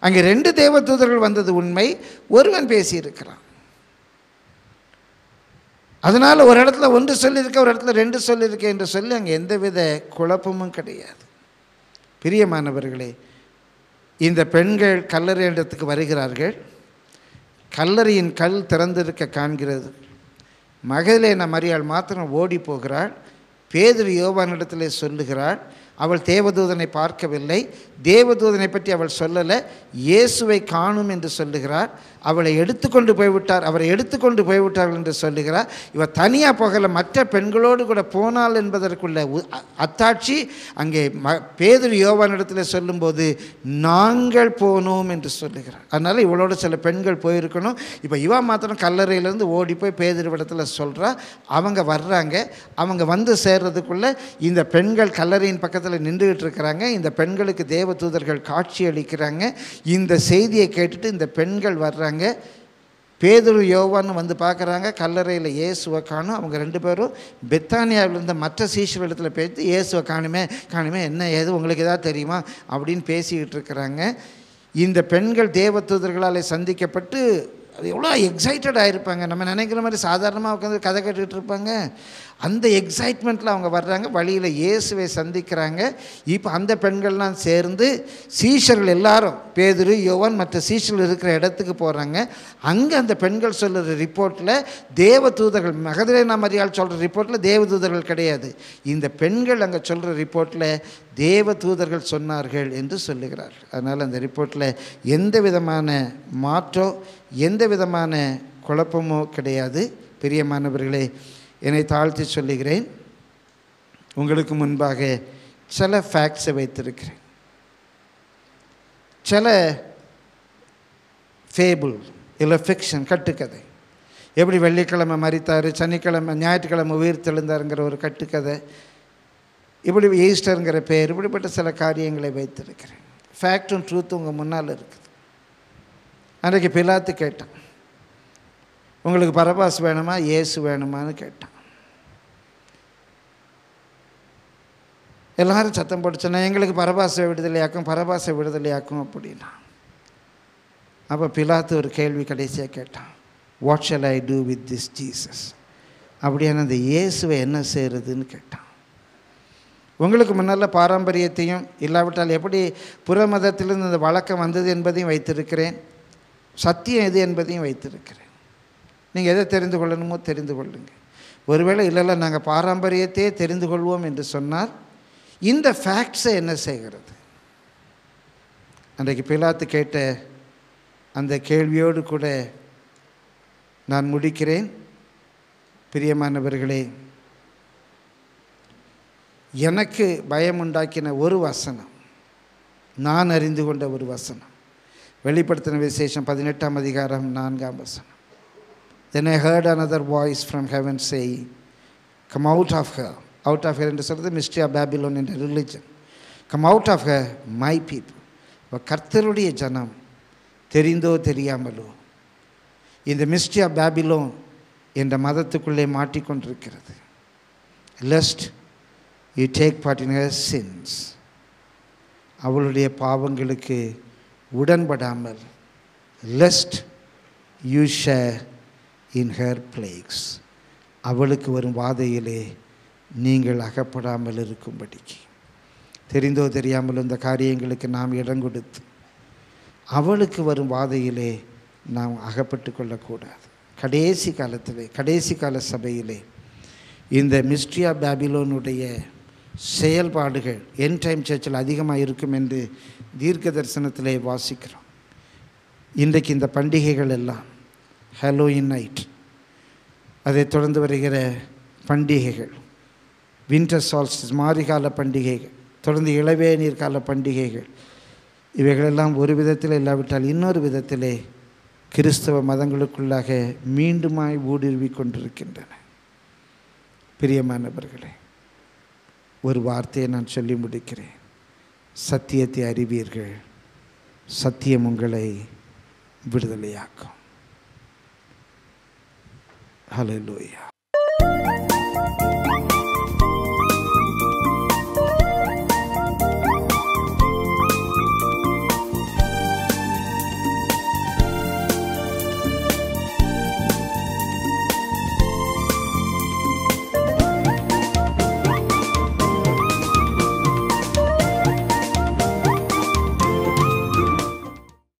அங்கே ரெண்டு தேவதூதர்கள் வந்தது உண்மை. ஒருவன் பேசியிருக்கிறான். அதனால் ஒரு இடத்துல ஒன்று சொல்லியிருக்க ஒரு இடத்துல ரெண்டு சொல்லியிருக்க என்று சொல்லி அங்கே எந்தவித குழப்பமும் கிடையாது. பிரியமானவர்களே இந்த பெண்கள் கல்லறை இடத்துக்கு வருகிறார்கள். கல்லறையின் கல் திறந்திருக்க காண்கிறது. மகளின மரியாள் மாத்திரம் ஓடி போகிறாள். பேதுரு யோவானிடத்திலே சொல்லுகிறாள் அவள் தேவதூதனை பார்க்கவில்லை. தேவதூதனை பற்றி அவள் சொல்லலை. இயேசுவை காணும் என்று சொல்லுகிறார். அவளை எடுத்துக்கொண்டு போய்விட்டார். அவரை எடுத்துக்கொண்டு போய்விட்டார்கள் என்று சொல்லுகிறார். இவர் தனியாக போகல மற்ற பெண்களோடு கூட போனாள் என்பதற்குள்ள அத்தாட்சி அங்கே ம பேதுரு யோவானிடத்தில் சொல்லும்போது நாங்கள் போனோம் என்று சொல்லுகிறார். அதனால் இவளோட சில பெண்கள் போயிருக்கணும். இப்போ இவா மாத்திரம் கல்லறையிலேருந்து ஓடி போய் பேதுருவிடத்தில் சொல்கிறா அவங்க வர்றாங்க. அவங்க வந்து சேர்றதுக்குள்ளே இந்த பெண்கள் கல்லறையின் பக்கத்தில் நின்றுக்கிட்டு இருக்கிறாங்க இந்த பெண்களுக்கு தேவதூதர்கள் காட்சி அளிக்கிறாங்க. இந்த செய்தியை கேட்டுட்டு இந்த பெண்கள் வர்றாங்க. பேதுரு யோவான்னு வந்து பார்க்குறாங்க. கல்லறையில் இயேசுவை காணும். அவங்க ரெண்டு பேரும் பெத்தானியாவில் இருந்த மற்ற சீஷர்களிடத்தில் பேசி இயேசுவை காணுமே காணுமே என்ன ஏது உங்களுக்கு எதாவது தெரியுமா? அப்படின்னு பேசிக்கிட்டு இருக்கிறாங்க. இந்த பெண்கள் தேவதூதர்களால் சந்திக்கப்பட்டு அது எவ்வளோ எக்ஸைட்டட் ஆகிருப்பாங்க நம்ம நினைக்கிற மாதிரி சாதாரணமாக உட்காந்து கதை கேட்டுட்டு இருப்பாங்க. அந்த எக்ஸைட்மெண்ட்டில் அவங்க வர்றாங்க. வழியில் இயேசுவை சந்திக்கிறாங்க. இப்போ அந்த பெண்கள்லாம் சேர்ந்து சீஷர்கள் எல்லாரும் பேதுரு யோவான் மற்ற சீஷர்கள் இருக்கிற இடத்துக்கு போகிறாங்க அங்கே அந்த பெண்கள் சொல்கிற ரிப்போர்ட்டில் தேவ தூதர்கள் மகதிரேனா மரியாள் சொல்கிற ரிப்போர்ட்டில் தேவ தூதர்கள் கிடையாது. இந்த பெண்கள் அங்கே சொல்கிற ரிப்போர்ட்டில் தேவ தூதர்கள் சொன்னார்கள் என்று சொல்லுகிறார் அதனால் அந்த ரிப்போர்ட்டில் எந்த விதமான மாற்றம் எந்த விதமான குழப்பமோ கிடையாது. பிரியமானவர்களே என்னை தாழ்த்தி சொல்லுகிறேன். உங்களுக்கு முன்பாக சில ஃபேக்ட்ஸை வைத்திருக்கிறேன். சில ஃபேபிள் இல்லை ஃபிக்ஷன் கட்டுக்கதை. எப்படி வெள்ளிக்கிழமை மறித்தார் சனிக்கிழமை ஞாயிற்றுக்கிழமை உயிர் தெழுந்தாருங்கிற ஒரு கட்டுக்கதை. இப்படி ஈஸ்டருங்கிற பேர் இப்படிப்பட்ட சில காரியங்களை வைத்திருக்கிறேன். ஃபேக்டும் ட்ரூத்தும் உங்கள் முன்னால் இருக்குது. அன்றைக்கு பிலாத்து கேட்டான். உங்களுக்கு பரபாஸ் வேணுமா? இயேசு வேணுமான்னு கேட்டான். எல்லாரும் சத்தம் போட்டு எங்களுக்கு பரபாசை விடுதலையாக்கும் பரபாசை விடுதலையாக்கும் அப்படின்னா. அப்போ பிலாத்து ஒரு கேள்வி கடைசியாக கேட்டான். What shall I do with this Jesus அப்படியான அந்த இயேசுவை என்ன செய்கிறதுன்னு கேட்டான். உங்களுக்கு முன்னால் பாரம்பரியத்தையும் இல்லாவிட்டால் எப்படி புற மதத்திலிருந்து இந்த வழக்கம் வந்தது என்பதையும் வைத்திருக்கிறேன். சத்தியம் எது என்பதையும் வைத்திருக்கிறேன். நீங்கள் எதை தெரிந்து கொள்ளணுமோ தெரிந்து கொள்ளுங்கள் ஒருவேளை இல்லைல்ல நாங்கள் பாரம்பரியத்தையே தெரிந்து கொள்வோம் என்று சொன்னால் இந்த ஃபேக்ட்ஸை என்ன செய்கிறது? அன்றைக்கு பிலாத்து கேட்ட அந்த கேள்வியோடு கூட நான் முடிக்கிறேன். பிரியமானவர்களே எனக்கு பயம் உண்டாக்கின ஒரு வசனம் நான் அறிந்து கொண்ட ஒரு வசனம். வெளிப்படுத்தின விசேஷம் பதினெட்டாம் அதிகாரம் நான்காம் வசனம். Then I heard another voice from heaven saying, Come out of her. Out of her என்று சொல்கிறது மிஸ்ட்ரி ஆஃப் பேபிலோன் என்ற religion come out of her my people இப்போ கர்த்தருடைய ஜனம் தெரிந்தோ தெரியாமலோ இந்த மிஸ்ட்ரி ஆஃப் பேபிலோன் என்ற மதத்துக்குள்ளே மாட்டிக்கொண்டிருக்கிறது. Lest you take part in her sins அவளுடைய பாவங்களுக்கு உடன்படாமல் lest you share in her plagues அவளுக்கு வரும் வாதையிலே நீங்கள் அகப்படாமல் இருக்கும்படிக்கு. தெரிந்தோ தெரியாமல் இந்த காரியங்களுக்கு நாம் இடம் கொடுத்து அவளுக்கு வரும் வாதையிலே நாம் அகப்பட்டு கொள்ளக்கூடாது. கடைசி காலத்திலே கடைசி கால சபையிலே இந்த மிஸ்ட்ரியா பேபிலோனுடைய செயல்பாடுகள் என் டைம் சர்ச்சில் அதிகமாக இருக்கும் என்று தீர்க்க தரிசனத்திலே வாசிக்கிறோம். இன்றைக்கு இந்த பண்டிகைகள் எல்லாம் ஹலோயின் நைட் அதை தொடர்ந்து வருகிற பண்டிகைகள் வின்டர் சால்ஸ் மாரிகால பண்டிகைகள் தொடர்ந்து இளவேநீர் கால பண்டிகைகள் இவைகளெல்லாம் ஒரு விதத்தில் இல்லாவிட்டால் இன்னொரு விதத்திலே கிறிஸ்தவ மதங்களுக்குள்ளாக மீண்டுமாய் ஊடுருவி கொண்டிருக்கின்றன. பிரியமானவர்களே ஒரு வார்த்தையை நான் சொல்லி முடிக்கிறேன். சத்தியத்தை அறிவீர்கள். சத்தியம் உங்களை விடுதலையாக்கும். லோயா